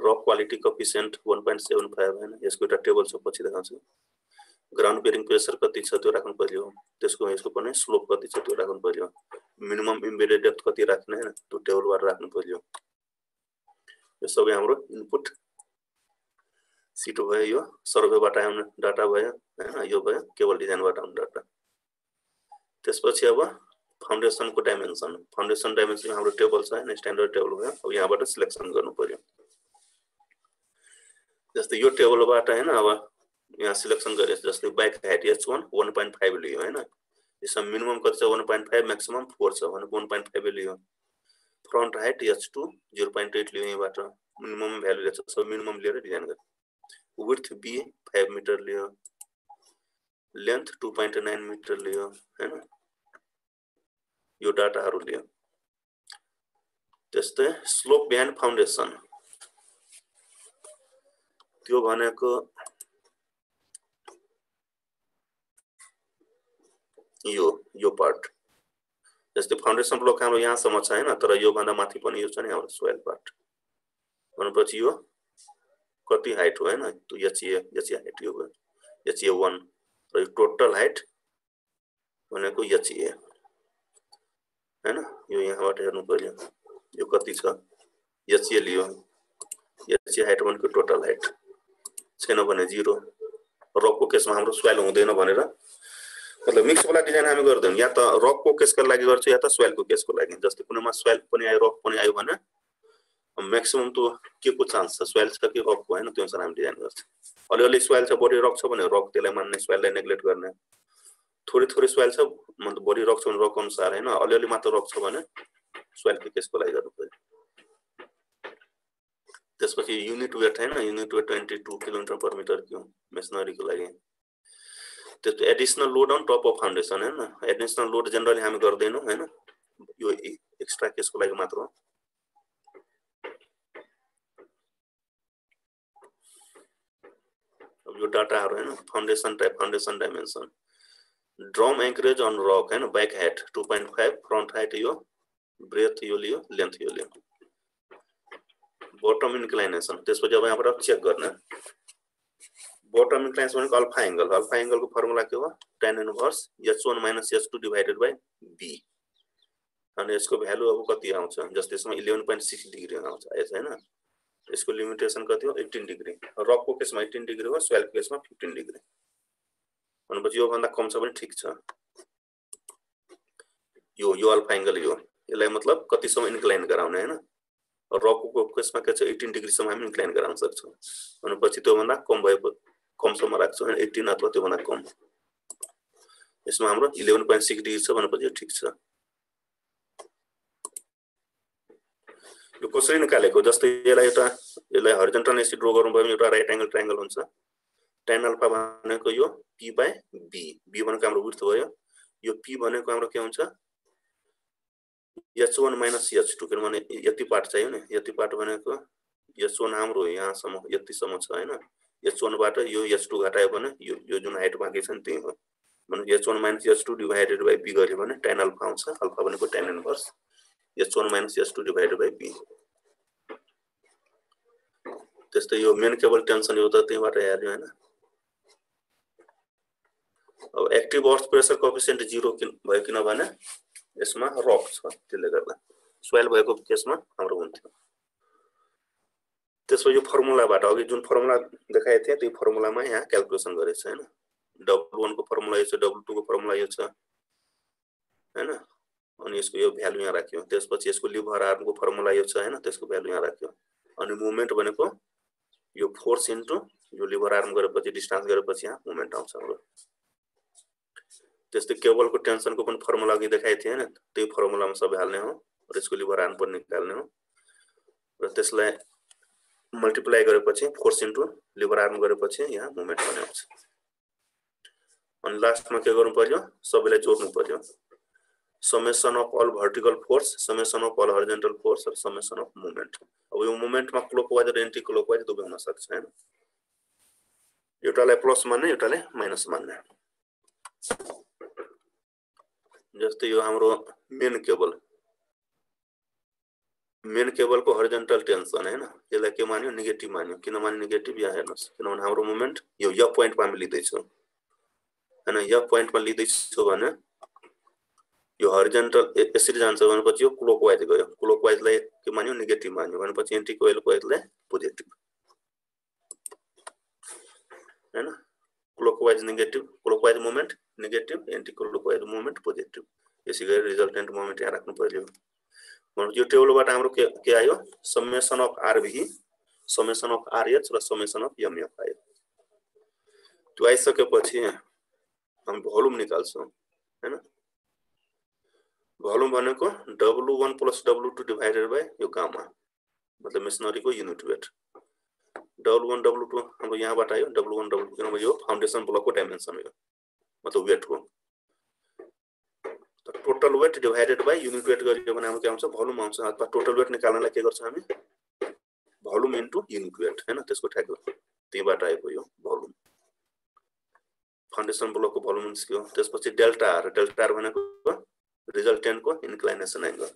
rock quality coefficient one point seven five होइन यसको एउटा टेबल छ पछि देखाउँछु ग्राउन्ड बेरिङ प्रेसर कति छ त्यो राख्नु पर्यो त्यसको यसको पनि स्लोप कति छ त्यो राख्नु पर्यो मिनिमम इम्बेडेड डेप्थ कति राख्ने होइन त्यो टेबलबाट राख्नु पर्यो यो सबै हाम्रो इनपुट सिटो भयो यो सर्भेबाट आउने डाटा भयो होइन यो भयो केबल डिजाइनबाट आउने डाटा त्यसपछि अब फाउन्डेसनको डाइमेन्सन फाउन्डेसन डाइमेन्सन हाम्रो टेबल छ होइन स्ट्यान्डर्ड टेबल भयो अब यहाँबाट सिलेक्सन गर्नु पर्यो जस्तै यो टेबलबाट होइन अब यहाँ सिलेक्सन गरे जस्तै back height H one one point five लियो होइन यसमा मिनिमम कति छ one point five maximum four छ भने वान पोइन्ट फाइभ लियो front height H two zero point eight लियो मिनिमम भ्यालु लिएको सब मिनिमम लिएर डिज़ाइन गर्यो with B five metre Leo length two point nine metre लियो होइन यो डाटाहरू लियो त्यस्तै स्लोप बिहाइन्ड फाउन्डेसन भनेको यो यो पार्ट जस्तै फाउन्डेसन ब्लक हाम्रो यहाँसम्म छ होइन तर योभन्दा माथि पनि यो छ नि हाम्रो सोइल पार्ट भनेपछि यो कति हाइट हो होइन एचए एचए हाइट यो भयो एचए वान र यो टोटल हाइट भनेको एचए होइन यो यहाँबाट हेर्नु पर्यो यो कति छ एचए लियो एचए हाइट भनेको टोटल हाइट छैन भने जिरो रकको केसमा हाम्रो सोइल हुँदैन भनेर मतलब मिक्सवाला डिजाइन हामी गर्दैनौँ। या त रकको केसको लागि गर्छु या त सोइलको केसको लागि जस्तै कुनैमा सोइल पनि आयो रक पनि आयो भने म्याक्सिमम् त्यो के को चान्स छ? सोइल छ कि रकको होइन त्यो अनुसार हामी डिजाइन गर्छ। अलिअलि सोइल छ बढी रक छ भने रक त्यसलाई मान्ने सोइललाई नेग्लेक्ट गर्ने। थोरै थोरै सोइल छ मतलब बढी रक छ भने रक अनुसार होइन? अलिअलि मात्र रक छ भने सोइलको केसको लागि गर्नु पऱ्यो। त्यसपछि युनिट वेट होइन? Unit weight twenty two kilometre per metre cube मेसनरीको लागि। त्यो additional load on top of foundation होइन एडिसनल लोड जेनरली हामी गर्दैनौँ होइन यो एक्स्ट्रा केसको लागि मात्र। यो डाटाहरू होइन foundation type foundation dimension drum anchorage on rock होइन back height two point five front height यो ब्रेथ यो लियो लेन्थ यो लियो। बटम इन्क्लाइनेसन त्यसपछि अब यहाँबाट चेक गर्ने। बटम इन्क्लाइनेसन भनेको अल्फा एङ्गल अल्फा एङ्गलको फर्मुला के हो? Tan inverse H one minus H two divided by B अनि यसको भ्यालु अब कति आउँछ? जस्तै यसमा इलेभेन पोइन्ट सिक्स डिग्री आउँछ होइन? यसको लिमिटेसन कति हो? एट्टिन डिग्री रकको केसमा एट्टिन डिग्री हो सोइलको केसमा फिफ्टिन डिग्री भनेपछि योभन्दा कम छ भने ठिक छ। यो यो अल्फा एङ्गल यो। यसलाई मतलब कतिसम्म इन्क्लाइन गराउने होइन? रकको केसमा के छ? एटिन डिग्रीसम्म हामी इन्क्लाइन गराउन सक्छौँ। भनेपछि त्योभन्दा कम भएको कमसम्म राख्छौँ होइन एटिन अथवा त्योभन्दा कम। यसमा हाम्रो इलेभेन पोइन्ट सिक्स डिग्री छ भनेपछि ठिक छ। यो कसरी निकालेको? जस्तै यसलाई एउटा यसलाई हरिजेन्टल एसिड ड्रो गर्नुभयो भने एउटा राइट एङ्गल ट्राइङ्गल हुन्छ। टेन अल्फा भनेको यो पी बाई बी बी भनेको हाम्रो विर्थ भयो। यो पी भनेको हाम्रो के हुन्छ? H one minus H two किनभने यति पार्ट चाहियो नि। यति पार्ट भनेको एच वान हाम्रो यहाँसम्म यतिसम्म छ होइन? एच वानबाट यो एच टू घटायो भने यो यो जुन हाइट बाँकी छ नि त्यही हो। भने H one minus H two divided by B गऱ्यो भने टेन अल्फा आउँछ। अल्फा भनेको tan inverse H one minus H two divided by B त्यस्तै यो मेन केबल टेन्सन यो त त्यहीँबाट हेऱ्यो होइन। अब active earth pressure coefficient zero किन भयो किनभने यसमा रक छ त्यसले गर्दा। सोइल भएको केसमा हाम्रो हुन्थ्यो। त्यसमा यो फर्मुलाबाट अघि जुन फर्मुला देखाएको थिएँ त्यो फर्मुलामा यहाँ क्यालकुलेसन गरेको छ होइन डब्लु वानको फर्मुला यो छ डब्लु टूको फर्मुला यो छ होइन अनि यसको यो भ्यालु यहाँ राख्यो। त्यसपछि यसको लिभर आर्मको फर्मुला यो छ होइन त्यसको भ्यालु यहाँ राख्यो। अनि मुभमेन्ट भनेको यो फोर्स इन्टु यो लिभर आर्म गरेपछि डिस्टान्स गरेपछि यहाँ मुभमेन्ट आउँछ हाम्रो त्यस्तै केबलको टेन्सनको पनि फर्मुला अघि देखाएको थिएँ होइन त्यही फर्मुलामा सबै हाल्ने हो र यसको लिभर आर्म पनि निकाल्ने हो। र त्यसलाई मल्टिप्लाई गरेपछि फोर्स इन्टु लिभर आर्म गरेपछि यहाँ मुभमेन्ट पनि आउँछ। अनि लास्टमा के गर्नु पर्यो? सबैलाई जोड्नु पर्यो। Summation of all vertical force summation of all horizontal force र समेसन अफ मुभमेन्ट अब यो मुभमेन्टमा क्लोकवाइज र एन्टी क्लोकवाइज दुवै हुन सक्छ होइन एउटालाई प्लस मान्ने एउटाले माइनस मान्ने। जस्तै यो हाम्रो मेन केबल मेन केबलको हरिजेन्टल टेन्सन होइन यसलाई के मान्यो नेगेटिभ मान्यो। किन मान्यो नेगेटिभ यहाँ हेर्नुहोस् किनभने हाम्रो मुभमेन्ट यो य पोइन्टमा हामी लिँदैछौँ होइन य पोइन्टमा लिँदैछु भने यो हरिजेन्टल यसरी जान्छ भनेपछि यो क्लोकवाइज गयो। क्लोकवाइजलाई के मान्यो नेगेटिभ मान्यो। भनेपछि एन्टी कोइलकोइजलाई पोजिटिभ होइन clockwise negative clockwise movement negative anti clockwise movement positive यसै गरी रिजल्टेन्ट मुभमेन्ट यहाँ राख्नु पर्यो। यो टेबलबाट हाम्रो के के आयो summation of RV summation of RH र समेसन अफ एमएफ आयो त्यो आइसकेपछि हामी भोल्युम निकाल्छौँ होइन भोल्युम भनेको W one plus W two divided by यो गामा मतलब मेसनरीको unit weight W one W two हाम्रो यहाँबाट आयो डब्लु वान डब्लु किनभने यो फाउन्डेसन ब्लकको डाइमेन्सन हो मतलब weight total weight divided by unit weight गरियो भने हाम्रो के आउँछ भोल्युम आउँछ। अथवा टोटल वेट निकाल्नलाई के गर्छ हामी? भोल्युम इन्टु युनिट वेट होइन त्यसको ठ्याक त्यहीँबाट आएको यो भोल्युम फाउन्डेसन ब्लकको भोल्युम निस्क्यो। त्यसपछि डेल्टा आर डेल्टा आर भनेको रिजल्टेन्टको inclination angle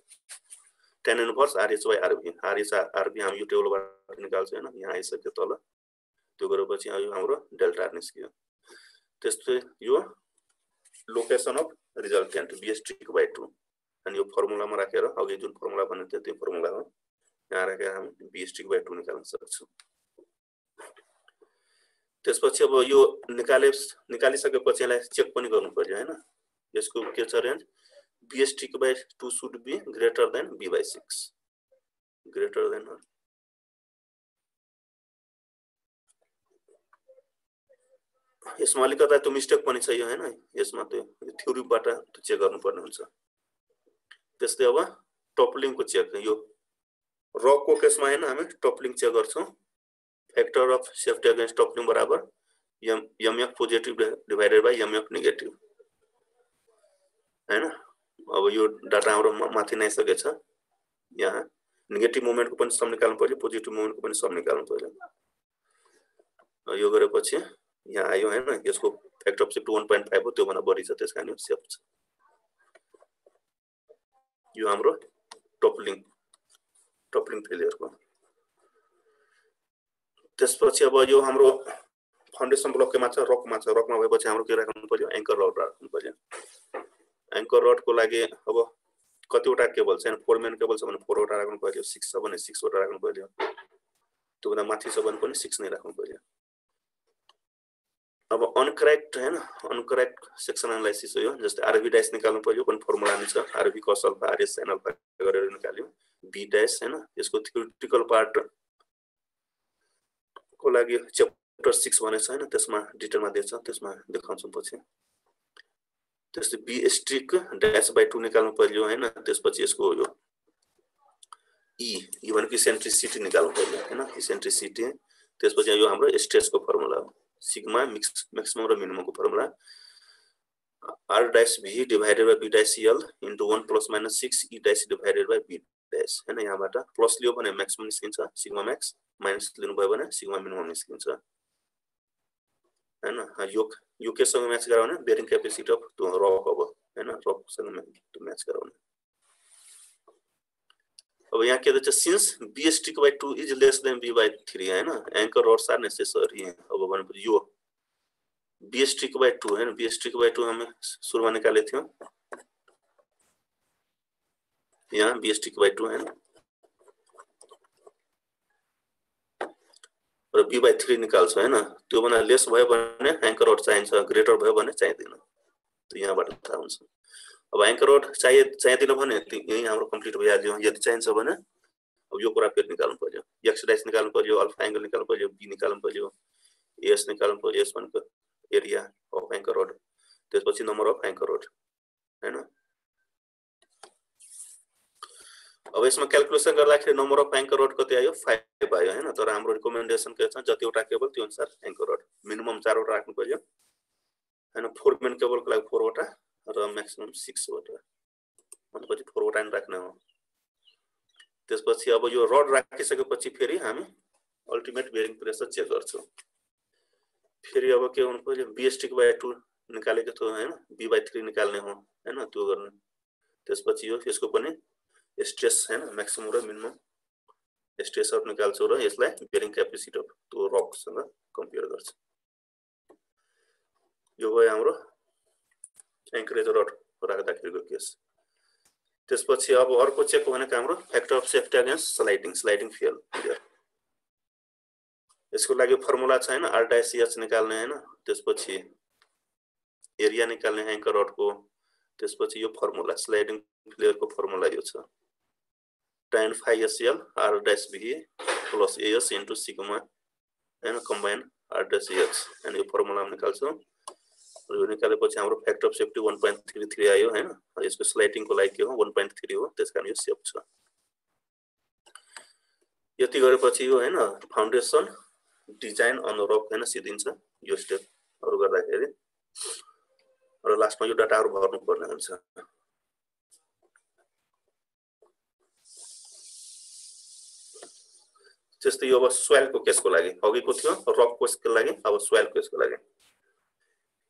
tan inverse RH by RB RH RB हामी यो टेबलबाट निकाल्छ होइन यहाँ आइसक्यो तल। त्यो गरेपछि यो हाम्रो डेल्टा आर निस्क्यो। त्यस्तै यो लोकेसन अफ रिजल्टेन्ट बिएसटिक बाई टू अनि यो फर्मुलामा राखेर अघि जुन फर्मुला भनेको थियो त्यो फर्मुला हो यहाँ राखेर हामी बिएसटिक बाई टू निकाल्न सक्छौँ त्यसपछि अब यो निकाले निकालिसकेपछि यसलाई चेक पनि गर्नु पर्यो होइन यसको के छ range बिएसटीको by two should B greater than B by six greater than यसमा अलिकता त्यो मिस्टेक पनि छ यो होइन? यसमा त्यो थ्योरीबाट त्यो चेक गर्नुपर्ने हुन्छ। त्यस्तै अब टपलिङको चेक यो रकको केसमा होइन? हामी टपलिङ चेक गर्छौँ। Factor of safety against toppling बराबर। M MF positive divided by MF negative होइन? अब यो डाटा हाम्रो माथि नै सकेछ यहाँ नेगेटिभ मुभमेन्टको पनि सम निकाल्नु पर्यो पोजिटिभ मुभमेन्टको पनि सम निकाल्नु पर्यो। यो गरेपछि यहाँ आयो होइन यसको factor of safety one point five हो त्योभन्दा बढी छ त्यस कारण सेफ छ यो हाम्रो टपलिङ टपलिङ फेलियरको त्यसपछि अब यो हाम्रो फाउन्डेसन ब्लकमा छ रकमा छ रकमा भएपछि हाम्रो के राख्नु पर्यो एङ्कर रड राख्नु पर्यो एङ्कर रडको लागि अब कतिवटा केबल छ फोर केबल छ भने फोरवटा राख्नु पर्यो सिक्स छ भने सिक्सवटा राख्नु पर्यो त्योभन्दा माथि छ भने पनि सिक्स नै राख्नु पर्यो अब अनकरेक्ट होइन अनकरेक्ट सेक्सन एनालाइसिस हो यो जस्तै आरबी डाइस निकाल्नु पर्यो पनि फर्मुला छ आरबी कस अल्फा आरएस एन अल्फा गरेर निकाल्यो बी डाइस होइन यसको थ्योरिटिकल पार्ट को लागि च्याप्टर सिक्स भनेको छ होइन त्यसमा डिटेलमा दिएछ त्यसमा देखाउँछौँ पछि। त्यस्तै बिएसट्रिक ड्यास बाई टू निकाल्नु पर्यो होइन त्यसपछि यसको यो ई ई भनेको इसेन्ट्रिसिटी निकाल्नु पर्यो होइन इसेन्ट्रिसिटी त्यसपछि यो हाम्रो स्ट्रेसको फर्मुला हो। सिग्मा मिक्स म्याक्सिमम र मिनिममको formula R dice V divided by B dice L into one plus minus six E dice divided by B dice होइन यहाँबाट प्लस लियो भने म्याक्सिमम निस्किन्छ सिग्मा म्याक्स माइनस लिनुभयो भने सिग्मा मिनिमम निस्किन्छ होइन यो यो केसँग म्याच गराउने बेरिङ क्यापेसिटी अफ रक अब होइन रकसँग म्याच गराउने अब यहाँ के छ since BST by two is less than B by three होइन एङ्कर रड्स आर नेसेसरी अब भनेपछि यो बिएसटीको बाई टू होइन बिएसटीको बाई टू हामी सुरुमा निकालेको थियौँ यहाँ बिएसटीको बाई टू होइन र बी बाई थ्री निकाल्छ होइन त्योभन्दा लेस भयो भने एङ्कर रड चाहिन्छ ग्रेटर भयो भने चाहिँदैन यहाँबाट थाहा हुन्छ अब एङ्कर रोड चाहिए चाहिँदैन भने यहीँ हाम्रो कम्प्लिट भइहाल्यो यदि भने अब यो कुरा फेरि निकाल्नु पर्यो एक्सडाइस निकाल्नु पर्यो अल्फ़ा एङ्गल निकाल्नु पर्यो बी निकाल्नु पर्यो एस निकाल्नु पर्यो एस भनेको एरिया अफ एङ्कर रोड त्यसपछि नम्बर अफ एङ्कर रोड होइन अब यसमा क्यालकुलेसन गर्दाखेरि नम्बर अफ एङ्कर रोड कति आयो? फाइभ आयो होइन तर हाम्रो रिकमेन्डेसन के छ जतिवटा केबल त्यो अनुसार एङ्कर रोड मिनिमम चारवटा राख्नु पर्यो होइन फोर मेन केबलको लागि फोरवटा र म्याक्सिमम् सिक्सवटा भनेपछि फोरवटा नि राख्ने हो त्यसपछि अब यो रड राखिसकेपछि फेरि हामी अल्टिमेट बेरिङ प्रेसर चेक गर्छौँ फेरि अब के हुनु पऱ्यो बिएसटीको बाई टू निकालेको थियो होइन बी बाई थ्री निकाल्ने हो होइन त्यो गर्ने त्यसपछि यो यसको पनि स्ट्रेस होइन म्याक्सिमम र मिनिमम स्ट्रेसहरू निकाल्छौँ र यसलाई बेरिङ क्यापेसिटी अफ त्यो रकसँग कम्पेयर गर्छ यो भयो हाम्रो एङ्करेज रड राख्दाखेरिको केस त्यसपछि अब अर्को चेक भनेको हाम्रो factor of safety against sliding sliding fail यसको लागि फर्मुला छ होइन आरडाइसिएच निकाल्ने होइन। त्यसपछि एरिया निकाल्ने एङ्कर रडको त्यसपछि यो फर्मुला स्लाइडिङ फ्लेयरको फर्मुला यो छ। Tan five SL R dice V plus AS into sigma होइन कम्बाइन डाइस एच अनि यो फर्मुला निकाल्छौँ। यो निकालेपछि हाम्रो factor of safety one point three three आयो होइन यसको स्लाइटिङको लागि के हो वान पोइन्ट थ्री हो त्यस कारण यो सेफ छ यति गरेपछि यो होइन फाउन्डेसन डिजाइन अन रक होइन सिधिन्छ यो स्टेपहरू गर्दाखेरि। र लास्टमा यो डाटाहरू भर्नुपर्ने हुन्छ। त्यस्तै यो अब सोइलको केसको लागि? अघिको थियो रक लागि अब सोइल केसको लागि?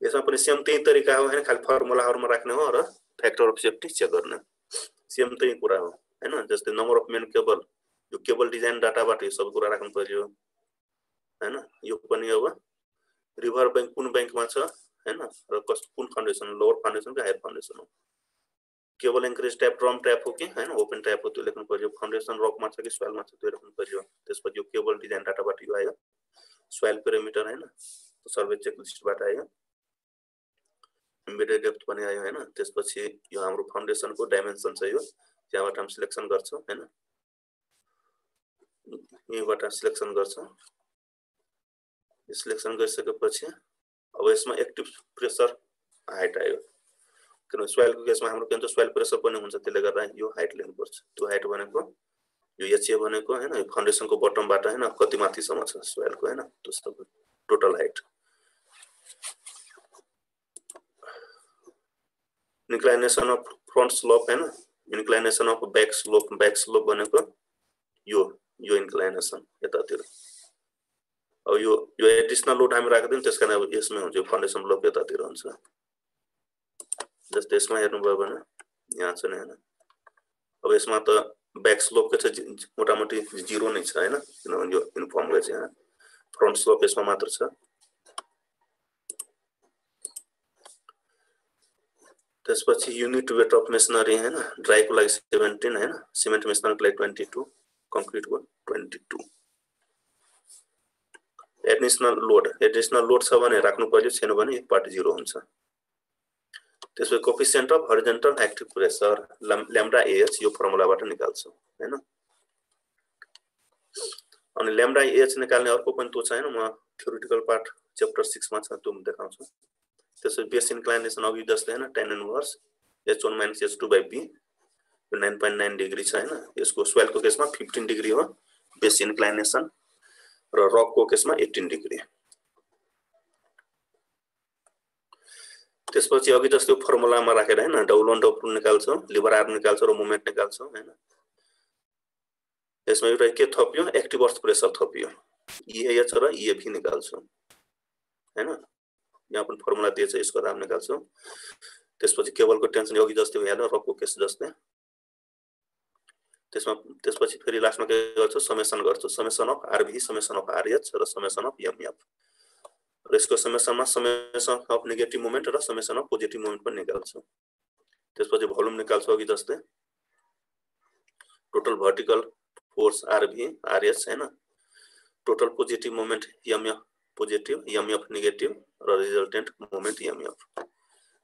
यसमा पनि सेम त्यही तरिका हो होइन खालि फर्मुलाहरूमा राख्ने हो र फ्याक्टर अफ सेफ्टी चेक गर्ने सेम त्यही कुरा हो होइन जस्तै नम्बर अफ मेन केबल यो केबल डिज़ाइन डाटाबाट यो सबै कुरा राख्नु पर्यो होइन यो पनि अब रिभर ब्याङ्क कुन ब्याङ्कमा छ होइन र कस कुन फाउन्डेसन लोवर फाउन्डेसन कि हायर फाउन्डेसन हो cable anchorage type drum type हो कि होइन ओपन ट्याप हो त्यो लेख्नु पर्यो फाउन्डेसन रकमा छ कि सोइलमा छ त्यो लेख्नु पर्यो त्यसपछि यो केबल डिज़ाइन डाटाबाट यो आयो सोइल पेरामिटर होइन सर्वे चेकलिस्टबाट आयो इम्बेडेड डेप्थ पनि आयो होइन? त्यसपछि यो हाम्रो फाउन्डेसनको डाइमेन्सन छ यो त्यहाँबाट हामी सिलेक्सन गर्छौँ होइन? यहीँबाट सिलेक्सन गर्छौँ। सिलेक्सन गरिसकेपछि अब यसमा एक्टिभ प्रेसर हाइट आयो। किनभने सोइलको केसमा हाम्रो के भन्छ सोइल प्रेसर पनि हुन्छ त्यसले गर्दा यो हाइट लिनुपर्छ त्यो हाइट भनेको यो एचए भनेको होइन? यो फाउन्डेसनको बटमबाट होइन? कति माथिसम्म छ सोइलको होइन? त्यो सबै total height inclination of front slope होइन inclination of back slope back slope भनेको यो यो इन्क्लाइनेसन यतातिर। अब यो यो एडिसनल लोड हामी राख्दैनौँ त्यस कारण अब यसमै हुन्छ यो फाउन्डेसन ब्लक यतातिर हुन्छ। जस्तै यसमा हेर्नुभयो भने यहाँ छ नि होइन। अब यसमा त ब्याक स्लोपको चाहिँ मोटामोटी जिरो नै छ होइन? किनभने यो इन्फर्मले चाहिँ फ्रन्ट स्लोप यसमा मात्र छ। त्यसपछि युनिट वेट अफ मेसनरी होइन ड्राईको लागि सेभेन्टिन होइन सिमेन्ट मेसनरीको लागि twenty two कङ्क्रिटको twenty two additional load additional load छ भने राख्नु पर्यो छैन भने एकपट्टि जिरो हुन्छ। त्यसपछि coefficient of horizontal active pressure lambda AH यो फर्मुलाबाट निकाल्छौँ होइन अनि ल्याम्डा एएच निकाल्ने अर्को पनि त्यो छ होइन म थ्योरिटिकल पार्ट च्याप्टर सिक्समा छ त्यो देखाउँछु। त्यसपछि बेस इन्क्लाइनेसन अघि जस्तै होइन tan inverse H one minus H two by P यो नाइन पोइन्ट नाइन डिग्री छ होइन यसको स्वेलको केसमा फिफ्टिन डिग्री हो बेस इन्क्लाइनेसन र रकको केसमा एट्टिन डिग्री त्यसपछि अघि जस्तो फर्मुलामा राखेर होइन डब्लु वान डब्लु निकाल्छौँ लिभर आर निकाल्छौँ र मुभमेन्ट निकाल्छौँ होइन यसमा एउटा के थपियो एक्टिभ अर्थ प्रेसर थपियो इएच र इएफी निकाल्छौँ होइन यहाँ पनि फर्मुला दिएछ यसको दाम निकाल्छौँ। त्यसपछि केबलको टेन्सन अघि जस्तै भइहाल्यो रकको केस जस्तै। त्यसमा त्यसपछि फेरि लास्टमा के गर्छु? समेसन गर्छु। Summation of RV summation of RH र समेसन अफ एमएफ र यसको समेसनमा समेसन अफ नेगेटिभ मुभमेन्ट र समेसन अफ पोजिटिभ मुभमेन्ट पनि निकाल्छु। त्यसपछि भोल्युम निकाल्छु अघि जस्तै। Total vertical force RV RH होइन? Total positive movement MF positive MF negative र रिजल्टेन्ट मोमेन्ट एमएफ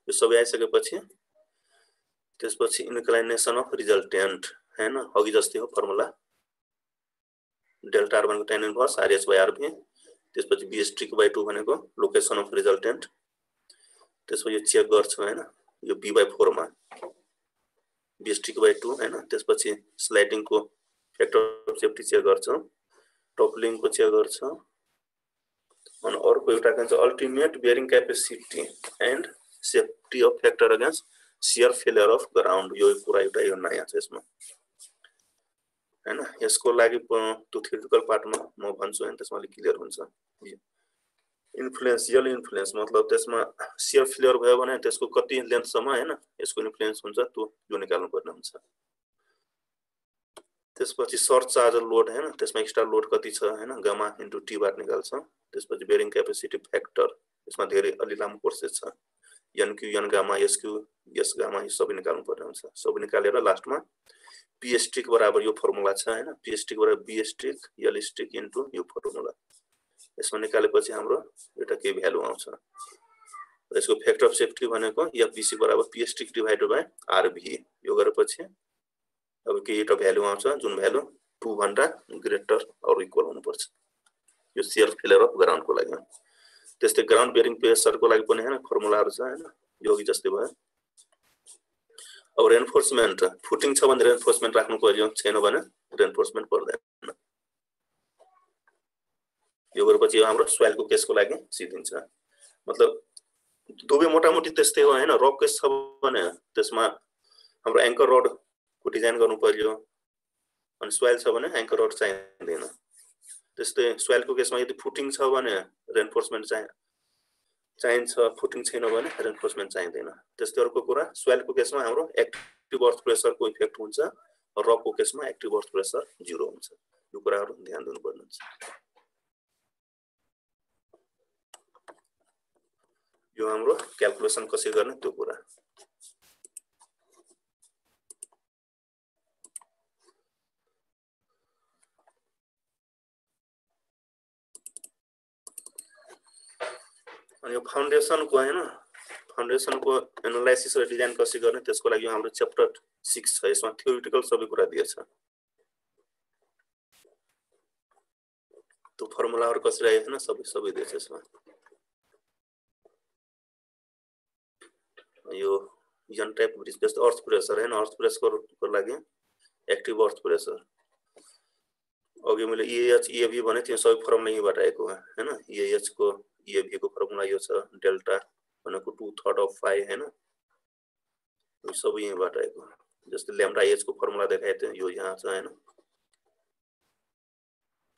यो सबै आइसकेपछि त्यसपछि इन्क्लाइनेसन अफ रिजल्टेन्ट होइन अघि जस्तै हो फर्मुला डेल्टा आर भनेको tan inverse RH by RB त्यसपछि बिएसटीको बाई टू भनेको लोकेसन अफ रिजल्टेन्ट त्यसपछि यो चेक गर्छु होइन यो बी बाई फोरमा बिएसटीको बाई टू होइन त्यसपछि स्लाइडिङको फ्याक्टर अफ सेफ्टी चेक गर्छौँ। टपलिङको चेक गर्छौँ। अनि अर्को एउटा के भन्छ ultimate bearing capacity and safety of factor against shear failure of ground यो कुरा एउटा यो नयाँ छ यसमा होइन यसको लागि त्यो थियोरिटिकल पार्टमा म भन्छु होइन त्यसमा अलिक क्लियर हुन्छ इन्फ्लुएन्सियल इन्फ्लुएन्स मतलब त्यसमा सियर फेलियर भयो भने त्यसको कति लेन्थसम्म होइन यसको इन्फ्लुएन्स हुन्छ त्यो यो निकाल्नु पर्ने हुन्छ त्यसपछि सर्च चार्ज लोड होइन? त्यसमा एक्स्ट्रा लोड कति छ होइन? गमा इन्टु टीबाट निकाल्छ। त्यसपछि बेरिङ क्यापेसिटी फ्याक्टर यसमा धेरै अलि लामो प्रोसेस छ। NQ N gamma SQ S gamma यो सबै निकाल्नु पर्ने हुन्छ। सबै निकालेर लास्टमा पिएसटिक बराबर यो फर्मुला छ होइन? पिएसटिक बराबर बिएसटिक एलस्टिक इन्टु यो फर्मुला यसमा निकालेपछि हाम्रो एउटा के भ्यालु आउँछ। यसको फ्याक्टर अफ सेफ्टी भनेको एफबिसी बराबर पिएसटिक डिभाइडेड बाई आरभी यो गरेपछि अब के एउटा भ्यालु आउँछ जुन भ्यालु टूभन्दा ग्रेटर अरू इक्वल हुनुपर्छ। यो सेयर फेलियर अफ ग्राउन्डको लागि त्यस्तै ग्राउन्ड बेरिङ प्रेसरको लागि पनि होइन फर्मुलाहरू छ होइन यो जस्तै भयो। अब रेन्फोर्समेन्ट फुटिङ छ भने रेन्फोर्समेन्ट राख्नु पर्यो छैन भने रेन्फोर्समेन्ट पर्दैन। यो गरेपछि हाम्रो सोइलको केसको लागि सिद्धिन्छ। मतलब दुवै मोटामोटी त्यस्तै हो होइन रक केस छ भने त्यसमा हाम्रो एङ्कर रड को डिजाइन गर्नु पर्यो अनि सोइल छ भने एङ्कर रोड चाहिँदैन त्यस्तै सोइलको केसमा यदि फुटिङ छ भने रेन्फोर्समेन्ट चाहिँ चाहिन्छ फुटिङ छैन भने रेन्फोर्समेन्ट चाहिँदैन। त्यस्तै अर्को कुरा। सोइलको केसमा हाम्रो एक्टिभ अर्थ प्रेसरको इफेक्ट हुन्छ रकको केसमा एक्टिभ अर्थ प्रेसर जिरो हुन्छ। यो कुराहरू ध्यान दिनुपर्ने हुन्छ। यो हाम्रो क्यालकुलेसन कसरी गर्ने? त्यो कुरा। अनि यो फाउन्डेसनको होइन फाउन्डेसनको एनालाइसिस र डिजाइन कसरी गर्ने त्यसको लागि हाम्रो च्याप्टर सिक्स छ। यसमा थ्योरिटिकल सबै कुरा दिएछ। त्यो फर्मुलाहरू कसरी आयो होइन सबै सबै दिएछ यसमा। यो यन टाइप ब्रिज जस्तो अर्थ प्रेसर होइन अर्थ प्रेसरको लागि एक्टिभ अर्थ प्रेसर अघि मैले इएच इएभी भने त्यो सबै फर्मुला यहीँबाट आएको होइन इएचको इएभीको फर्मुला यो छ डेल्टा भनेको टु थर्ड अफ फाइभ होइन सबै यहीँबाट आएको जस्तै ल्याम्डा एचको फर्मुला देखाएको थियो यो यहाँ छ होइन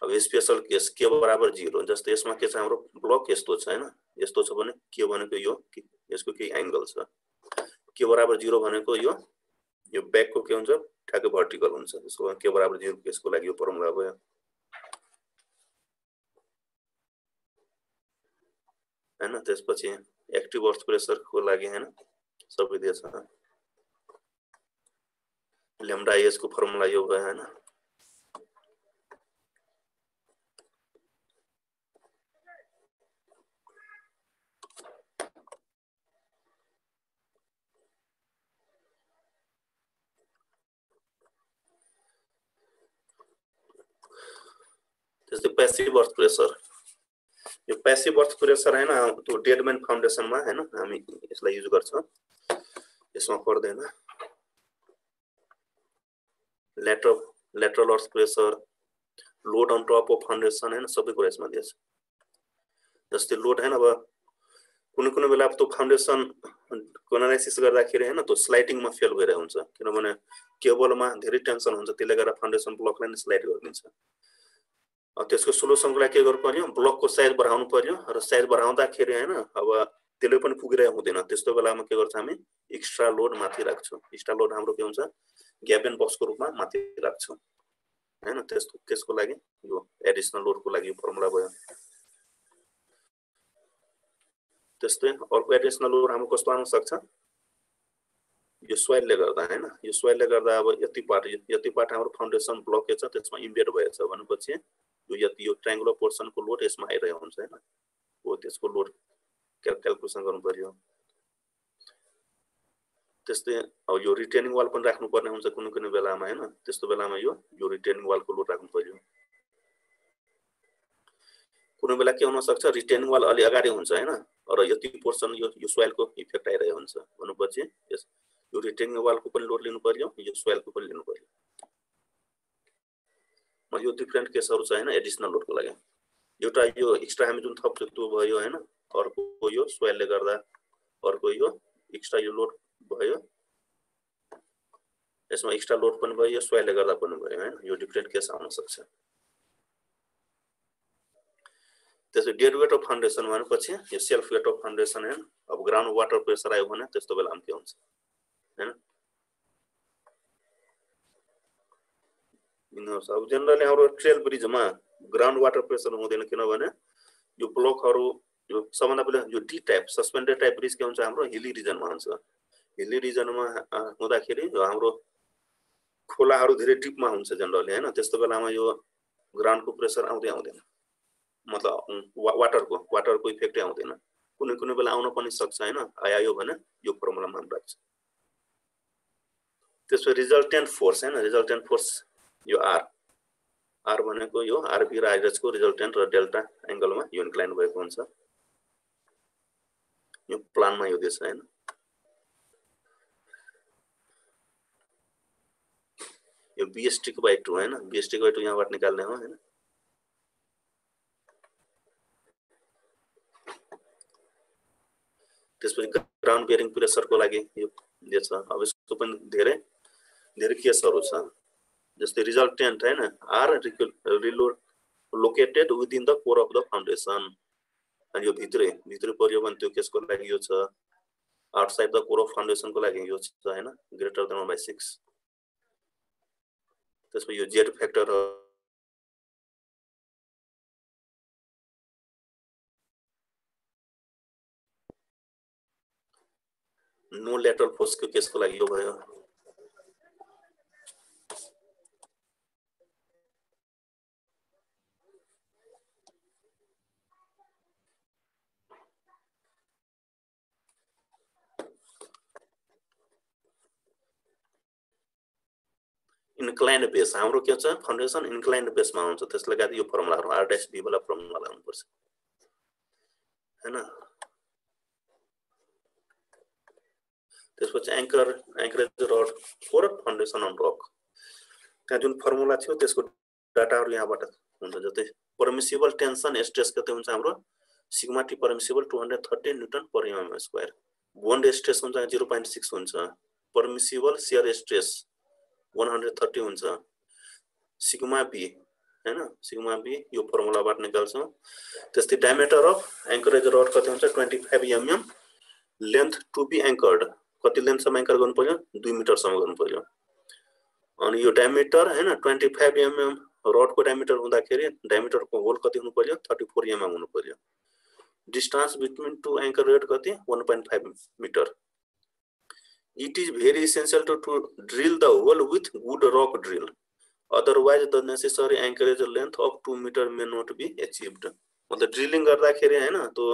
अब स्पेसल केस के बराबर जिरो जस्तै यसमा के छ हाम्रो ब्लक यस्तो छ होइन यस्तो छ भने के भनेको यो यसको केही एङ्गल छ के बराबर जिरो भनेको यो यो ब्याकको के हुन्छ ठ्याक्कै भर्टिकल हुन्छ त्यसको के बराबर जिरो केसको लागि यो फर्मुला भयो त्यसपछि एक्टिभ अर्थ प्रेसरको लागि होइन सबै दिएछ लेम्डा एजको फर्मुला यो भयो होइन त्यस्तै पेसिभ अर्थ प्रेसर यो पेसिभ अर्थ प्रेसर होइन त्यो डेडमेन फाउन्डेसनमा होइन? हामी यसलाई युज गर्छौँ। यसमा पर्दैन। Letter lateral earth pressure load on top of foundation होइन? सबै कुरा यसमा दिएछ। जस्तै लोड होइन? अब कुनै कुनै बेला त्यो फाउन्डेसनको एनालाइसिस गर्दाखेरि होइन? त्यो स्लाइडिङमा फेल भइरहेको हुन्छ। किनभने केबलमा धेरै टेन्सन हुन्छ त्यसले गर्दा फाउन्डेसन ब्लकलाई नै स्लाइड गरिदिन्छ। त्यसको सोलुसनको लागि के गर्नु पर्यो? ब्लकको साइज बढाउनु पर्यो र साइज बढाउँदाखेरि होइन अब त्यसले पनि पुगिरहेको हुँदैन। त्यस्तो बेलामा के गर्छ हामी? एक्स्ट्रा लोड माथि राख्छौँ। एक्स्ट्रा लोड हाम्रो के हुन्छ? ग्याबेन बक्सको रूपमा माथि राख्छौँ। होइन त्यस्तो त्यसको लागि यो एडिसनल लोडको लागि फर्मुला भयो। त्यस्तै अर्को एडिसनल लोड हाम्रो कस्तो आउन सक्छ? यो सोइलले गर्दा होइन? यो सोइलले गर्दा अब यति पार्ट यति पार्ट हाम्रो फाउन्डेसन ब्लकेज छ? त्यसमा इम्बेड भएछ भनेपछि यो यति यो ट्राइङ्गुलर पोर्सनको लोड यसमा आइरहेको हुन्छ होइन हो त्यसको लोड क्यालकुलेसन गर्नु पर्यो त्यस्तै अब यो रिटेनिङ वाल पनि राख्नुपर्ने हुन्छ कुनै कुनै बेलामा होइन त्यस्तो बेलामा यो यो रिटेनिङ वालको लोड राख्नु पर्यो कुनै बेला के हुनसक्छ रिटेनिङ वाल अलि अगाडि हुन्छ होइन र यति पोर्सन यो यो सोइलको इफेक्ट आइरहेको हुन्छ भनेपछि यस यो रिटेनिङ वालको पनि लोड लिनु पर्यो यो सोइलको पनि लिनु पर्यो यो डिफ्रेन्ट केसहरू छ होइन लोडको लागि। एउटा यो एक्स्ट्रा हामी जुन थप्छौँ त्यो भयो होइन अर्को यो सोइलले गर्दा अर्को यो एक्स्ट्रा यो लोड भयो। यसमा एक्स्ट्रा लोड पनि भयो यो सोइलले गर्दा पनि भयो होइन यो डिफ्रेन्ट केस आउन सक्छ। त्यसो डेड वेट अफ फाउन्डेसन भनेपछि यो सेल्फ वेट अफ फाउन्डेसन होइन अब ग्राउन्ड वाटर प्रेसर आयो भने त्यस्तो बेला के हुन्छ। होइन? अब जेनरली हाम्रो ट्रेल ब्रिजमा ग्राउन्ड वाटर प्रेसर हुँदैन किनभने यो ब्लकहरू यो सबभन्दा पहिला यो D type suspended type bridge के हुन्छ हाम्रो हिली रिजनमा हुन्छ हिली रिजनमा हुँदाखेरि हाम्रो खोलाहरू धेरै डिपमा हुन्छ जेनरली होइन त्यस्तो बेलामा यो ग्राउन्डको प्रेसर आउँदै आउँदैन मतलब वाटरको वाटरको इफेक्टै आउँदैन कुनै कुनै बेला आउन पनि सक्छ होइन आयो भने यो फर्मुलामा राख्छ त्यसपछि रिजल्टेन्ट फोर्स होइन रिजल्टेन्ट फोर्स यो आर आर भनेको यो आरबी र आइरएचको रिजल्टेन्ट र डेल्टा एङ्गलमा यो इन्क्लाइन भएको हुन्छ। यो प्लानमा यो देश होइन। यो बिएसटीको बाई टू होइन। बिएसटीको बाई टू यहाँबाट निकाल्ने हो होइन? त्यसपछि ग्राउन्ड बियरिङ प्रेसरको लागि यो दिएछ अब यसको पनि धेरै धेरै केसहरू छ। जस्तै रिजल्टेन्ट होइन R located within the core of the foundation अनि यो भित्रै भित्रै पऱ्यो भने त्यो केसको लागि यो छ आउटसाइड द कोर अफ फाउन्डेसनको लागि यो छ होइन ग्रेटर देन बाई सिक्स त्यसमा यो जेड फ्याक्टर नो लेटरल फोर्सको केसको लागि यो भयो इन्क्लाइन्ड बेस हाम्रो के छ फाउन्डेसन इन्क्लाइन्ड बेसमा हुन्छ। त्यसले गर्दा यो फर्मुलाहरू आरडेस बीवाला फर्मुला लगाउनुपर्छ होइन त्यसपछि anchor anchorage rod for foundation on rock त्यहाँ जुन फर्मुला थियो त्यसको डाटाहरू यहाँबाट हुन्छ। जस्तै पर्मिसिबल टेन्सन स्ट्रेस कति हुन्छ हाम्रो? Sigma T permissible two hundred thirty newton per mm square bond stress हुन्छ जिरो पोइन्ट सिक्स हुन्छ। Permissible shear stress one hundred thirty हुन्छ। सिग्मा बी होइन सिग्मा बी यो फर्मुलाबाट निकाल्छौँ। त्यस्तै डायमिटर अफ एङ्करेज रड कति हुन्छ? Twenty five mm length to be anchored कति लेन्थसम्म एङ्कर गर्नु पर्यो दुई मिटरसम्म गर्नु पर्यो अनि यो डायमिटर होइन ट्वेन्टी फाइभ एमएम रडको डायमिटर हुँदाखेरि डायमिटरको होल कति हुनु पर्यो थर्टी फोर एमएम हुनु पर्यो distance between two anchor rod कति? One point five metre it is very essential to, to drill the hole with good rock drill. Otherwise, the necessary anchorage length of 2 meter may not be achieved. मतलब ड्रिलिङ गर्दाखेरि होइन त्यो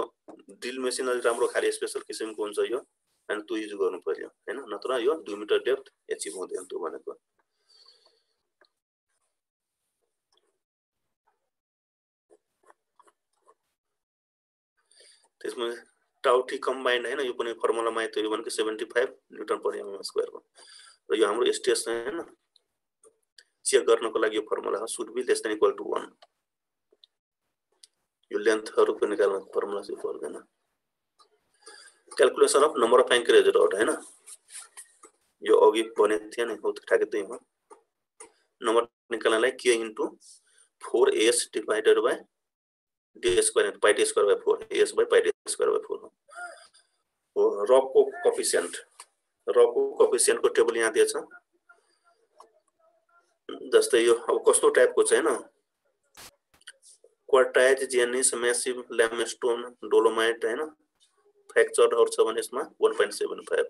ड्रिल मेसिन अलिक राम्रो खालि स्पेसल किसिमको हुन्छ यो अनि त्यो युज गर्नु पर्यो होइन नत्र यो दुई मिटर डेप्थ एचिभ हुँदैन त्यो भनेको त्यसमा टाउटी कम्बाइन्ड होइन यो पनि फर्मुलामा आयो यो भनेको seventy five newton per mm स्क्वायरको र यो हाम्रो एसटिएस होइन चेक गर्नको लागि यो फर्मुला हो should B less than equal to one यो लेन्थहरूको निकाल्न फर्मुला चाहिँ पर्दैन calculation of number of anchorage rod होइन यो अघि भनेको थिएँ नि हो ठ्याक्कै त्यही हो नम्बर निकाल्नलाई के into four S divided by D square pi D square by four S by pi D square by four रकको coefficient रकको कफिसियन्टको टेबल यहाँ दिएछ। जस्तै यो अब कस्तो टाइपको छ होइन? Quartzite gneiss massive limestone dolomite होइन? फ्र्याक्चरहरू छ भने यसमा वान पोइन्ट सेभेन फाइभ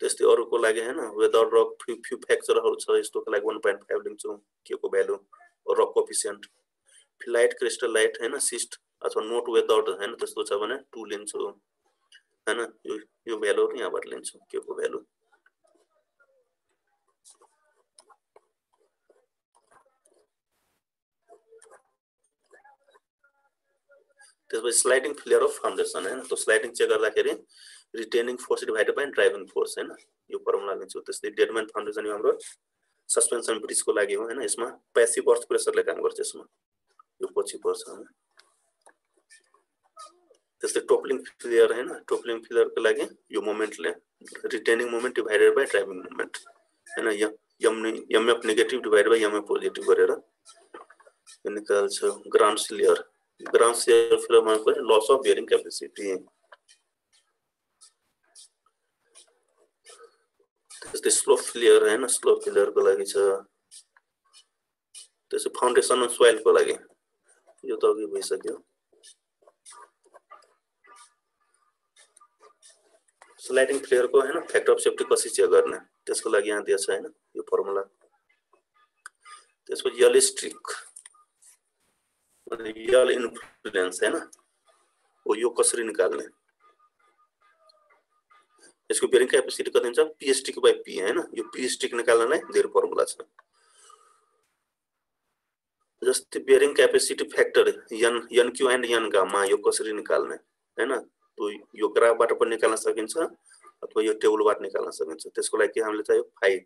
त्यस्तै अरूको लागि होइन? वेदर रक फ्यु फ्यु फ्र्याक्चरहरू छ यस्तोको लागि वान पोइन्ट फाइभ लिन्छौँ। के को value rock coefficient phyllite crystallite होइन? सिस्ट अथवा नोट विदाउट होइन? त्यस्तो छ भने टु लिन्छु। होइन यो यो भ्यालुहरू यहाँबाट लिन्छु के को भ्यालु त्यसपछि स्लाइडिङ फ्लेयर अफ फाउन्डेसन होइन त्यो स्लाइडिङ चेक गर्दाखेरि retaining force divided by driving force होइन यो फर्मुला लिन्छु त्यस्तै डेडमेन फाउन्डेसन यो हाम्रो सस्पेन्सन ब्रिजको लागि हो होइन यसमा प्यासिभ अर्थ प्रेसरले काम गर्छ यसमा यो पछि पर्छ त्यस्तै टोपलिङ फिलियर होइन टोपलिङ फिलियरको लागि यो मोमेन्टले retaining moment divided by driving moment होइन यम MF negative divide by MF positive गरेर यो निकाल्छ ग्राउन्ड सिलियर ग्राउन्ड सिलियर फिलियरमा पनि लस अफ बियरिङ क्यापेसिटी त्यस्तै स्लोप फिलियर होइन स्लोप फिलियरको लागि छ त्यसै फाउन्डेसन सोइलको लागि। यो त अघि भइसक्यो स्लाइडिङ फ्लेयरको होइन फ्याक्टर अफ सेफ्टी कसरी चेक गर्ने त्यसको यहाँ दिएछ होइन यो फर्मुला त्यसपछि यल स्ट्रिक यल इन्फ्लुएन्स होइन हो यो कसरी निकाल्ने यसको बेरिङ क्यापेसिटी कति हुन्छ पिएसटिक बाई पी होइन यो पिएसटिक निकाल्नलाई धेरै फर्मुला छ जस्तै bearing capacity factor N N q and N gamma यो कसरी निकाल्ने होइन यो ग्राफबाट पनि निकाल्न सकिन्छ अथवा यो टेबलबाट निकाल्न सकिन्छ। त्यसको लागि हामीले चाहियो फाइ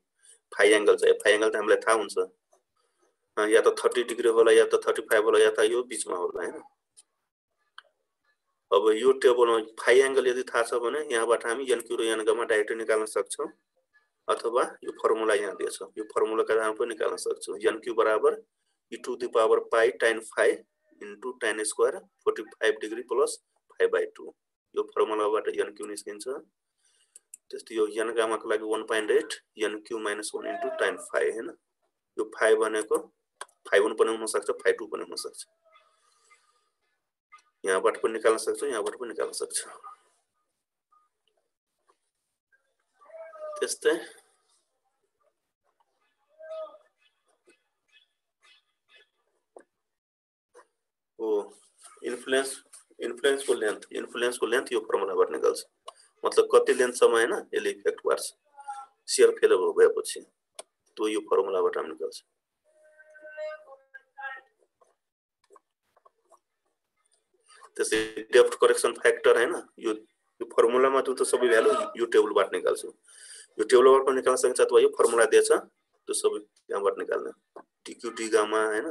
फाइ एङ्गल चाहियो। फाइ एङ्गल त हामीलाई थाहा हुन्छ। या त थर्टी डिग्री होला या त थर्टी फाइभ होला या त यो बिचमा होला होइन? अब यो टेबलमा फाइ एङ्गल यदि थाहा छ भने यहाँबाट हामी यनक्यु र यनगामा डाइरेक्ट निकाल्न सक्छौँ। अथवा यो फर्मुला यहाँ दिएछ यो फर्मुलाका हामी पनि निकाल्न सक्छौँ। यनक्यु बराबर e to the power pi tan phi into tan square 45 degree plus 5 by 2 यो फर्मुलाबाट एन क्यू निस्किन्छ। त्यस्तै यो एन गामाको लागि one point eight N Q minus one into time five होइन? यो फाइभ भनेको फाइभ वान पनि हुनसक्छ फाइभ टू पनि हुनसक्छ यहाँबाट पनि निकाल्न सक्छ यहाँबाट पनि निकाल्न सक्छ। त्यस्तै। हो। इन्फ्लुएन्स इन्फ्लुएन्सको लेन्थ इन्फ्लुएन्सको लेन्थ यो फर्मुलाबाट निकाल्छ मतलब कति लेन्थसम्म होइन यसले इफेक्ट पार्छ। सेयर फेल भएपछि त्यो यो फर्मुलाबाट हामी निकाल्छ त्यसै डेप्थ करेक्सन फ्याक्टर होइन यो यो फर्मुलामा त्यो त सबै भ्यालु यो टेबलबाट निकाल्छु। यो टेबलबाट पनि निकाल्न सकिन्छ अथवा यो फर्मुला दिएछ त्यो सबै त्यहाँबाट निकाल्ने। टिक्यु टी होइन।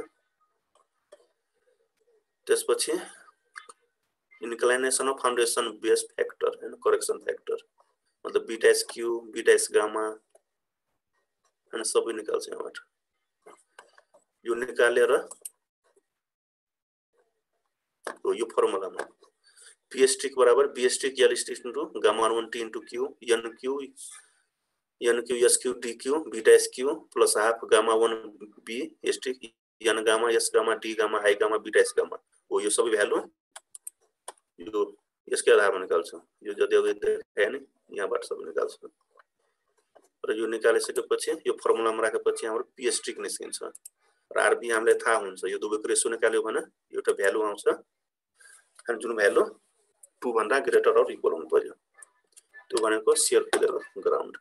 त्यसपछि inclination of foundation base factor होइन करेक्सन फ्याक्टर मतलब बिटाइस क्यु बिटाइस गामा होइन सबै निकाल्छ यहाँबाट यो निकालेर यो फर्मुलामा पिएसटिक बराबर बिएसटिक यल stick into gamma one T into Q N Q N Q S Q D Q beta S Q plus half gamma one B एसटिक N gamma S gamma D gamma high gamma beta S gamma हो यो सबै भ्यालु यो यसकै आधारमा निकाल्छ। यो जति अघि देखाए नि यहाँबाट सबै निकाल्छ। र यो निकालिसकेपछि यो फर्मुलामा राखेपछि हाम्रो पिएसटिक निस्किन्छ। र आरबी हामीलाई थाहा हुन्छ यो दुवैको रेसो निकाल्यो भने एउटा भ्यालु आउँछ। अनि जुन भ्यालु टूभन्दा ग्रेटर अर इक्वल हुनु पर्यो त्यो भनेको सेयर टु ग्राउन्ड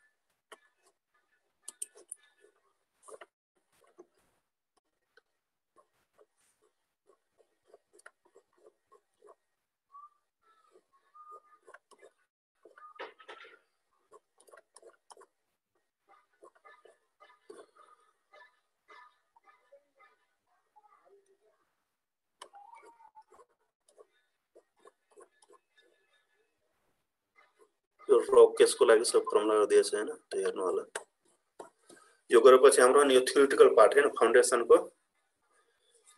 र केसको लागि सब फर्मुला दिएछ होइन त्यो हेर्नु होला यो गरेपछि हाम्रो यो थ्योरिटिकल पार्ट होइन फाउन्डेसनको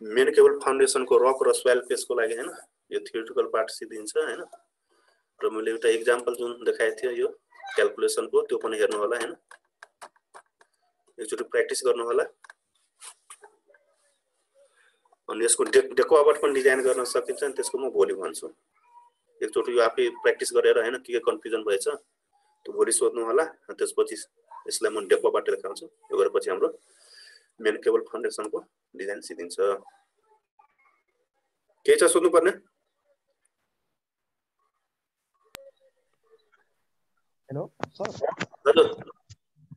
मेन केवल फाउन्डेसनको रक र सोइल पेसको लागि होइन यो थ्योरिटिकल पार्ट सिद्धिन्छ होइन र मैले एउटा इक्जाम्पल जुन देखाएको थिएँ यो क्यालकुलेसनको त्यो पनि हेर्नु होला होइन एकचोटि प्र्याक्टिस गर्नु होला अनि यसको डे डेकोबाट पनि डिजाइन गर्न सकिन्छ त्यसको म भोलि भन्छु एकचोटि यो आफै प्र्याक्टिस गरेर होइन के के कन्फ्युजन भएछ त्यो भोलि सोध्नु होला त्यसपछि यसलाई म डेकोबाट देखाउँछु। यो गरेपछि हाम्रो मेन केबल फाउन्डेसनको डिजाइन सिधिन्छ केही छ सोध्नुपर्ने? Hello sir.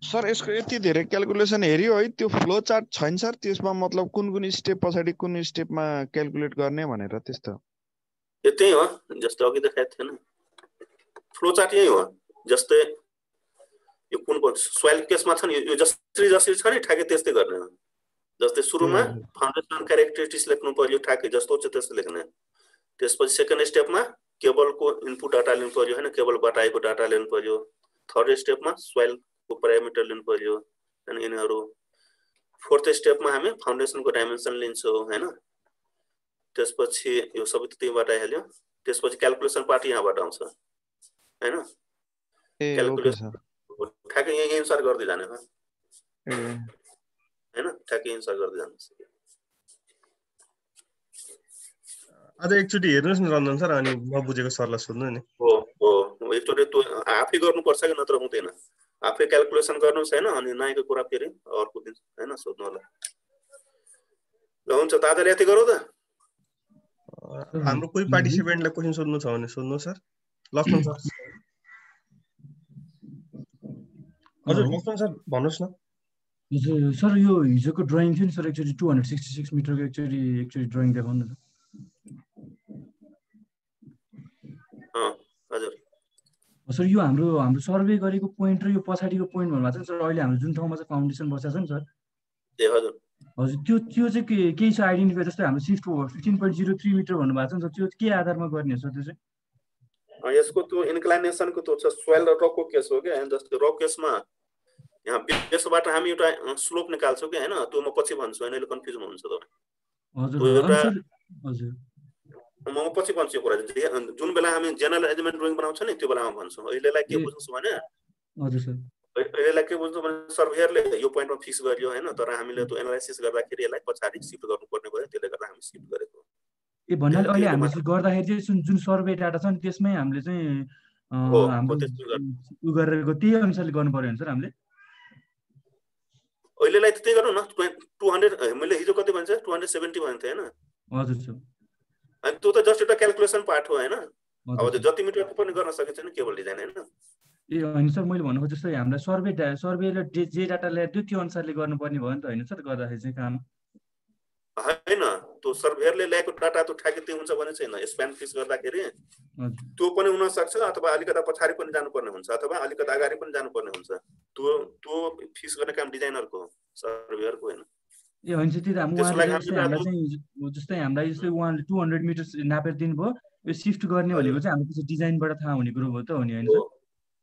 सर यसको यति धेरै क्यालकुलेसन हेऱ्यो है त्यो फ्लो चार्ट छैन सर। त्यसमा मतलब कुन कुन स्टेप पछाडि कुन स्टेपमा क्यालकुलेट गर्ने भनेर त्यस्तो। यो त्यही हो जस्तै अघि देखाएको थिएन फ्लो चार्ट यही हो जस्तै यो कुन सोइल केसमा छ नि यो जसरी जसरी छ नि ठ्याक्कै त्यस्तै गर्ने हो जस्तै सुरुमा फाउन्डेसन क्यारेक्टरिस्टिक्स लेख्नु पर्यो ठ्याक्कै जस्तो छ त्यस्तो लेख्ने त्यसपछि सेकेन्ड स्टेपमा केबलको इनपुट डाटा लिनु पर्यो होइन केबलबाट आएको डाटा लिनु पर्यो थर्ड स्टेपमा सोइलको प्यारामिटर लिनु पर्यो होइन यिनीहरू फोर्थ स्टेपमा हामी फाउन्डेसनको डाइमेन्सन लिन्छौँ होइन त्यसपछि यो सबै त्यहीँबाट आइहाल्यो त्यसपछि क्यालकुलेसन पार्ट यहाँबाट आउँछ। होइन? क्यालकुलेसन ठ्याक्कै यहीँ एन्सर गर्दै जाने होइन? ठ्याक्कै एन्सर गर्दै जानुहोस् अझ एकचोटि हेर्नुहोस् न रञ्जन सर अनि नबुझेको सरलाई सोध्नु नि। हो हो। एकचोटि त्यो आफै गर्नुपर्छ कि नत्र हुँदैन। आफै क्यालकुलेसन गर्नुहोस् होइन? अनि नयाँको कुरा फेरि अर्को दिन होइन? सोध्नु होला। ल हुन्छ दादाले यति गरौँ त? हाम्रो कोही पार्टिसिपेन्टलाई क्वेसन सोध्नु छ भने सोध्नु सर। लक्ष्मण सर। हजुर लक्ष्मण सर भन्नुहोस् न। हजुर सर यो हिजोको ड्रइङ थियो नि सर एकचोटि टु हन्ड्रेड सिक्सटी सिक्स मिटरको एकचोटि एकचोटि ड्रइङ देखाउनु न सर। यो हाम्रो हाम्रो सर्वे गरेको पोइन्ट र यो पछाडिको पोइन्ट भन्नुभएको छ सर। अहिले हाम्रो जुन ठाउँमा चाहिँ फाउन्डेसन बसेको छ नि सर। हजुर। हजुर त्यो त्यो चाहिँ के केही छ आइडेन्टिफाई जस्तै हाम्रो shift fifteen point zero three metre भन्नुभएको छ नि त्यो के आधारमा गर्ने हो सर त्यो चाहिँ? यसको त्यो इन्क्लाइनेसनको त्यो छ सोइल र रकको केस हो क्या जस्तै रक केसमा यहाँ बेसबाट हामी एउटा स्लोप निकाल्छौँ कि होइन? त्यो म पछि भन्छु होइन? अहिले कन्फ्युजन हुन्छ तपाईँ। म पछि भन्छु यो कुरा जुन बेला हामी जेनरल एजमेन्ट ड्रइङ बनाउँछ नि त्यो बेलामा भन्छु। अहिलेलाई के बुझ्छु भने यसलाई के बुझ्नु भने सर्भेयरले यो पोइन्टमा फिक्स गरियो होइन तर हामीले त्यो एनालाइसिस गर्दाखेरि यसलाई पछाडि सिफ्ट गर्नुपर्ने भयो त्यसले गर्दा हामी सिफ्ट गरेको ए भन्नाले अहिले हामीले गर्दाखेरि चाहिँ जुन जुन सर्वे डाटा छ नि त्यसमै हामीले चाहिँ उ गरेको त्यही अनुसारले गर्नु पर्यो भने सर हामीले अहिलेलाई त त्यही गरौँ न टु हन्ड्रेड मैले हिजो कति भन्छ टु हन्ड्रेड सेभेन्टी भनेको थिएँ होइन हजुर सर अनि त्यो त जस्ट एउटा क्यालकुलेसन पार्ट हो होइन अब त्यो जति मिटर पनि गर्न सकिन्छ नि केबल डिजाइन होइन ए होइन सर मैले भन्नुको जस्तै हामीलाई सर्वे सर्वेले जे डाटा ल्याएर त्यो त्यो अनुसारले गर्नुपर्ने भयो नि त होइन सर गर्दाखेरि चाहिँ काम? होइन त्यो सर्भेयरले ल्याएको डाटा त ठ्याक्कै हुन्छ भने छैन स्प्यान फिस गर्दाखेरि त्यो पनि हुनसक्छ अथवा अलिकता पछाडि पनि जानुपर्ने हुन्छ अथवा अलिकता अगाडि पनि जानुपर्ने हुन्छ। त्यो त्यो फिस गर्ने काम डिजाइनरको सर्भेयरको होइन। ए हुन्छ त्यही त उहाँले चाहिँ जस्तै हामीलाई जस्तै उहाँले टु हन्ड्रेड मिटर नापेर दिनुभयो यो सिफ्ट गर्ने भनेको चाहिँ हाम्रो डिजाइनबाट थाहा हुने कुरो हो त हो नि होइन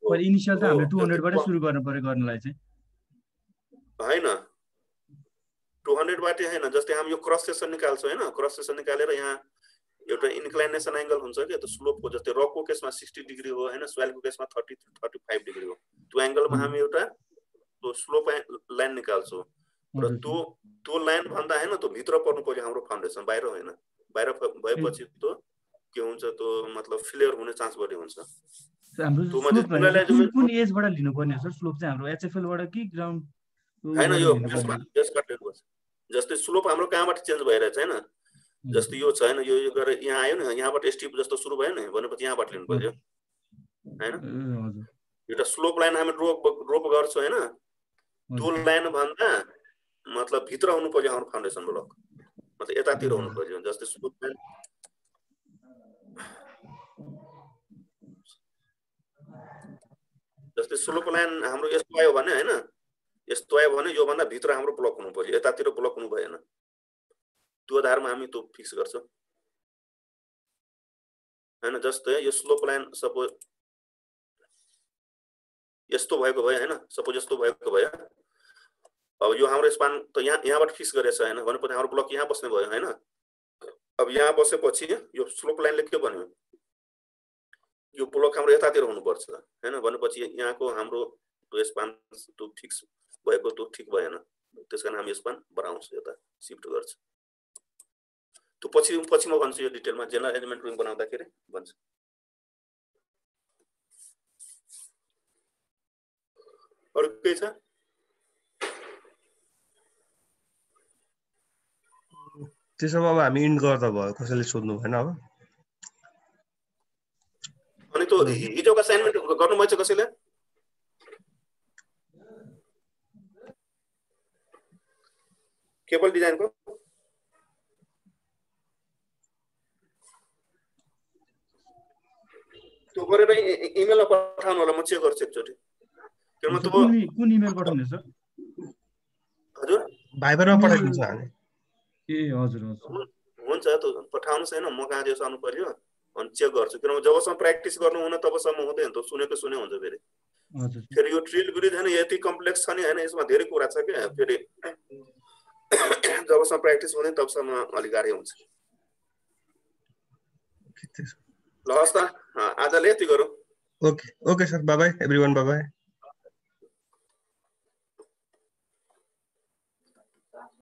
सर इनिसियल त हामीले टु हन्ड्रेडबाटै सुरु गर्नु पर्यो गर्नलाई चाहिँ। होइन। टु हन्ड्रेडबाट होइन जस्तै हामी यो क्रस सेसन निकाल्छौँ होइन? क्रस सेसन निकालेर यहाँ एउटा इन्क्लाइनेसन एङ्गल हुन्छ कि त्यो स्लोपको जस्तै रकको केसमा सिक्सटी डिग्री हो होइन? सोइलको केसमा थर्टी थर्टी फाइभ डिग्री हो। त्यो एङ्गलमा हामी एउटा त्यो स्लोप लाइन निकाल्छौँ। र त्यो त्यो लाइन भन्दा होइन त्यो भित्र पर्नु पर्यो हाम्रो फाउन्डेसन बाहिर होइन? बाहिर भएपछि त्यो के हुन्छ त्यो मतलब फ्लेयर हुने चान्स बढी हुन्छ। कुन एजबाट लिनुपर्ने सर? स्लोप चाहिँ हाम्रो एचएफएलबाट कि ग्राउन्ड होइन यो जस्तै स्लोप हाम्रो कहाँबाट चेन्ज भइरहेछ होइन जस्तै यो छ होइन यो यो गरेर यहाँ आयो नि यहाँबाट स्टिप जस्तो सुरु भयो नि भनेपछि यहाँबाट लिनु पर्यो होइन? एउटा स्लोप लाइन हामी ड्रोप ड्रोप गर्छौँ होइन? त्यो लाइन भन्दा मतलब भित्र हुनु पर्यो हाम्रो फाउन्डेसन ब्लक। मतलब यतातिर हुनु पर्यो। जस्तै स्लोप लाइन जस्तै स्लोप लाइन हाम्रो यस्तो आयो भने होइन यस्तो आयो भने योभन्दा भित्र हाम्रो ब्लक हुनु पर्यो यतातिर ब्लक हुनु भएन। त्यो आधारमा हामी त्यो फिक्स गर्छौँ। होइन जस्तै यो स्लोप लाइन सपोज यस्तो भएको भयो होइन सपोज यस्तो भएको भयो। अब यो हाम्रो स्पान त यहाँ यहाँबाट फिक्स गरेछ होइन भनेपछि हाम्रो ब्लक यहाँ बस्ने भयो होइन। अब यहाँ बसेपछि यो स्लोप लाइनले के भन्यो? यो ब्लक हाम्रो यतातिर हुनुपर्छ होइन? भनेपछि यहाँको हाम्रो स्पान त्यो फिक्स भएको त्यो ठिक भएन। त्यस कारण हामी यसमा बढाउँछौँ यता सिफ्ट गर्छ। त्यो पछि पछि म भन्छु यो डिटेलमा जेनरल एलिमेन्ट रुम बनाउँदाखेरि भन्छु। अरू केही छ? त्यसो भए अब हामी इन्ड गर्दा भयो कसैले सोध्नु भएन अब। अनि त्यो हिजोको असाइनमेन्ट गर्नु भएछ कसैले केबल डिजाइनको त्यो गरेर इमेलमा पठाउनु होला म चेक गर्छु एकचोटि कुन इमेल पठाउने सर हजुर भाइबरमा पठाइदिन्छ ए हजुर हजुर हुन्छ त पठाउनुहोस् होइन म कहाँ दिएछ आउनु पर्यो अनि चेक गर्छु। किनभने जबसम्म प्र्याक्टिस गर्नु हुन तबसम्म हुँदैन त सुनेको सुने हुन्छ फेरि। फेरि यो ट्रिल ब्रिज होइन यति कम्प्लेक्स छ नि होइन यसमा धेरै कुरा छ क्या। फेरि जबसम्म प्र्याक्टिस हुँदैन तबसम्म अलिक गाह्रै हुन्छ। ल हस् त। आजले यति गरौँ। Okay okay sir bye bye every one bye bye.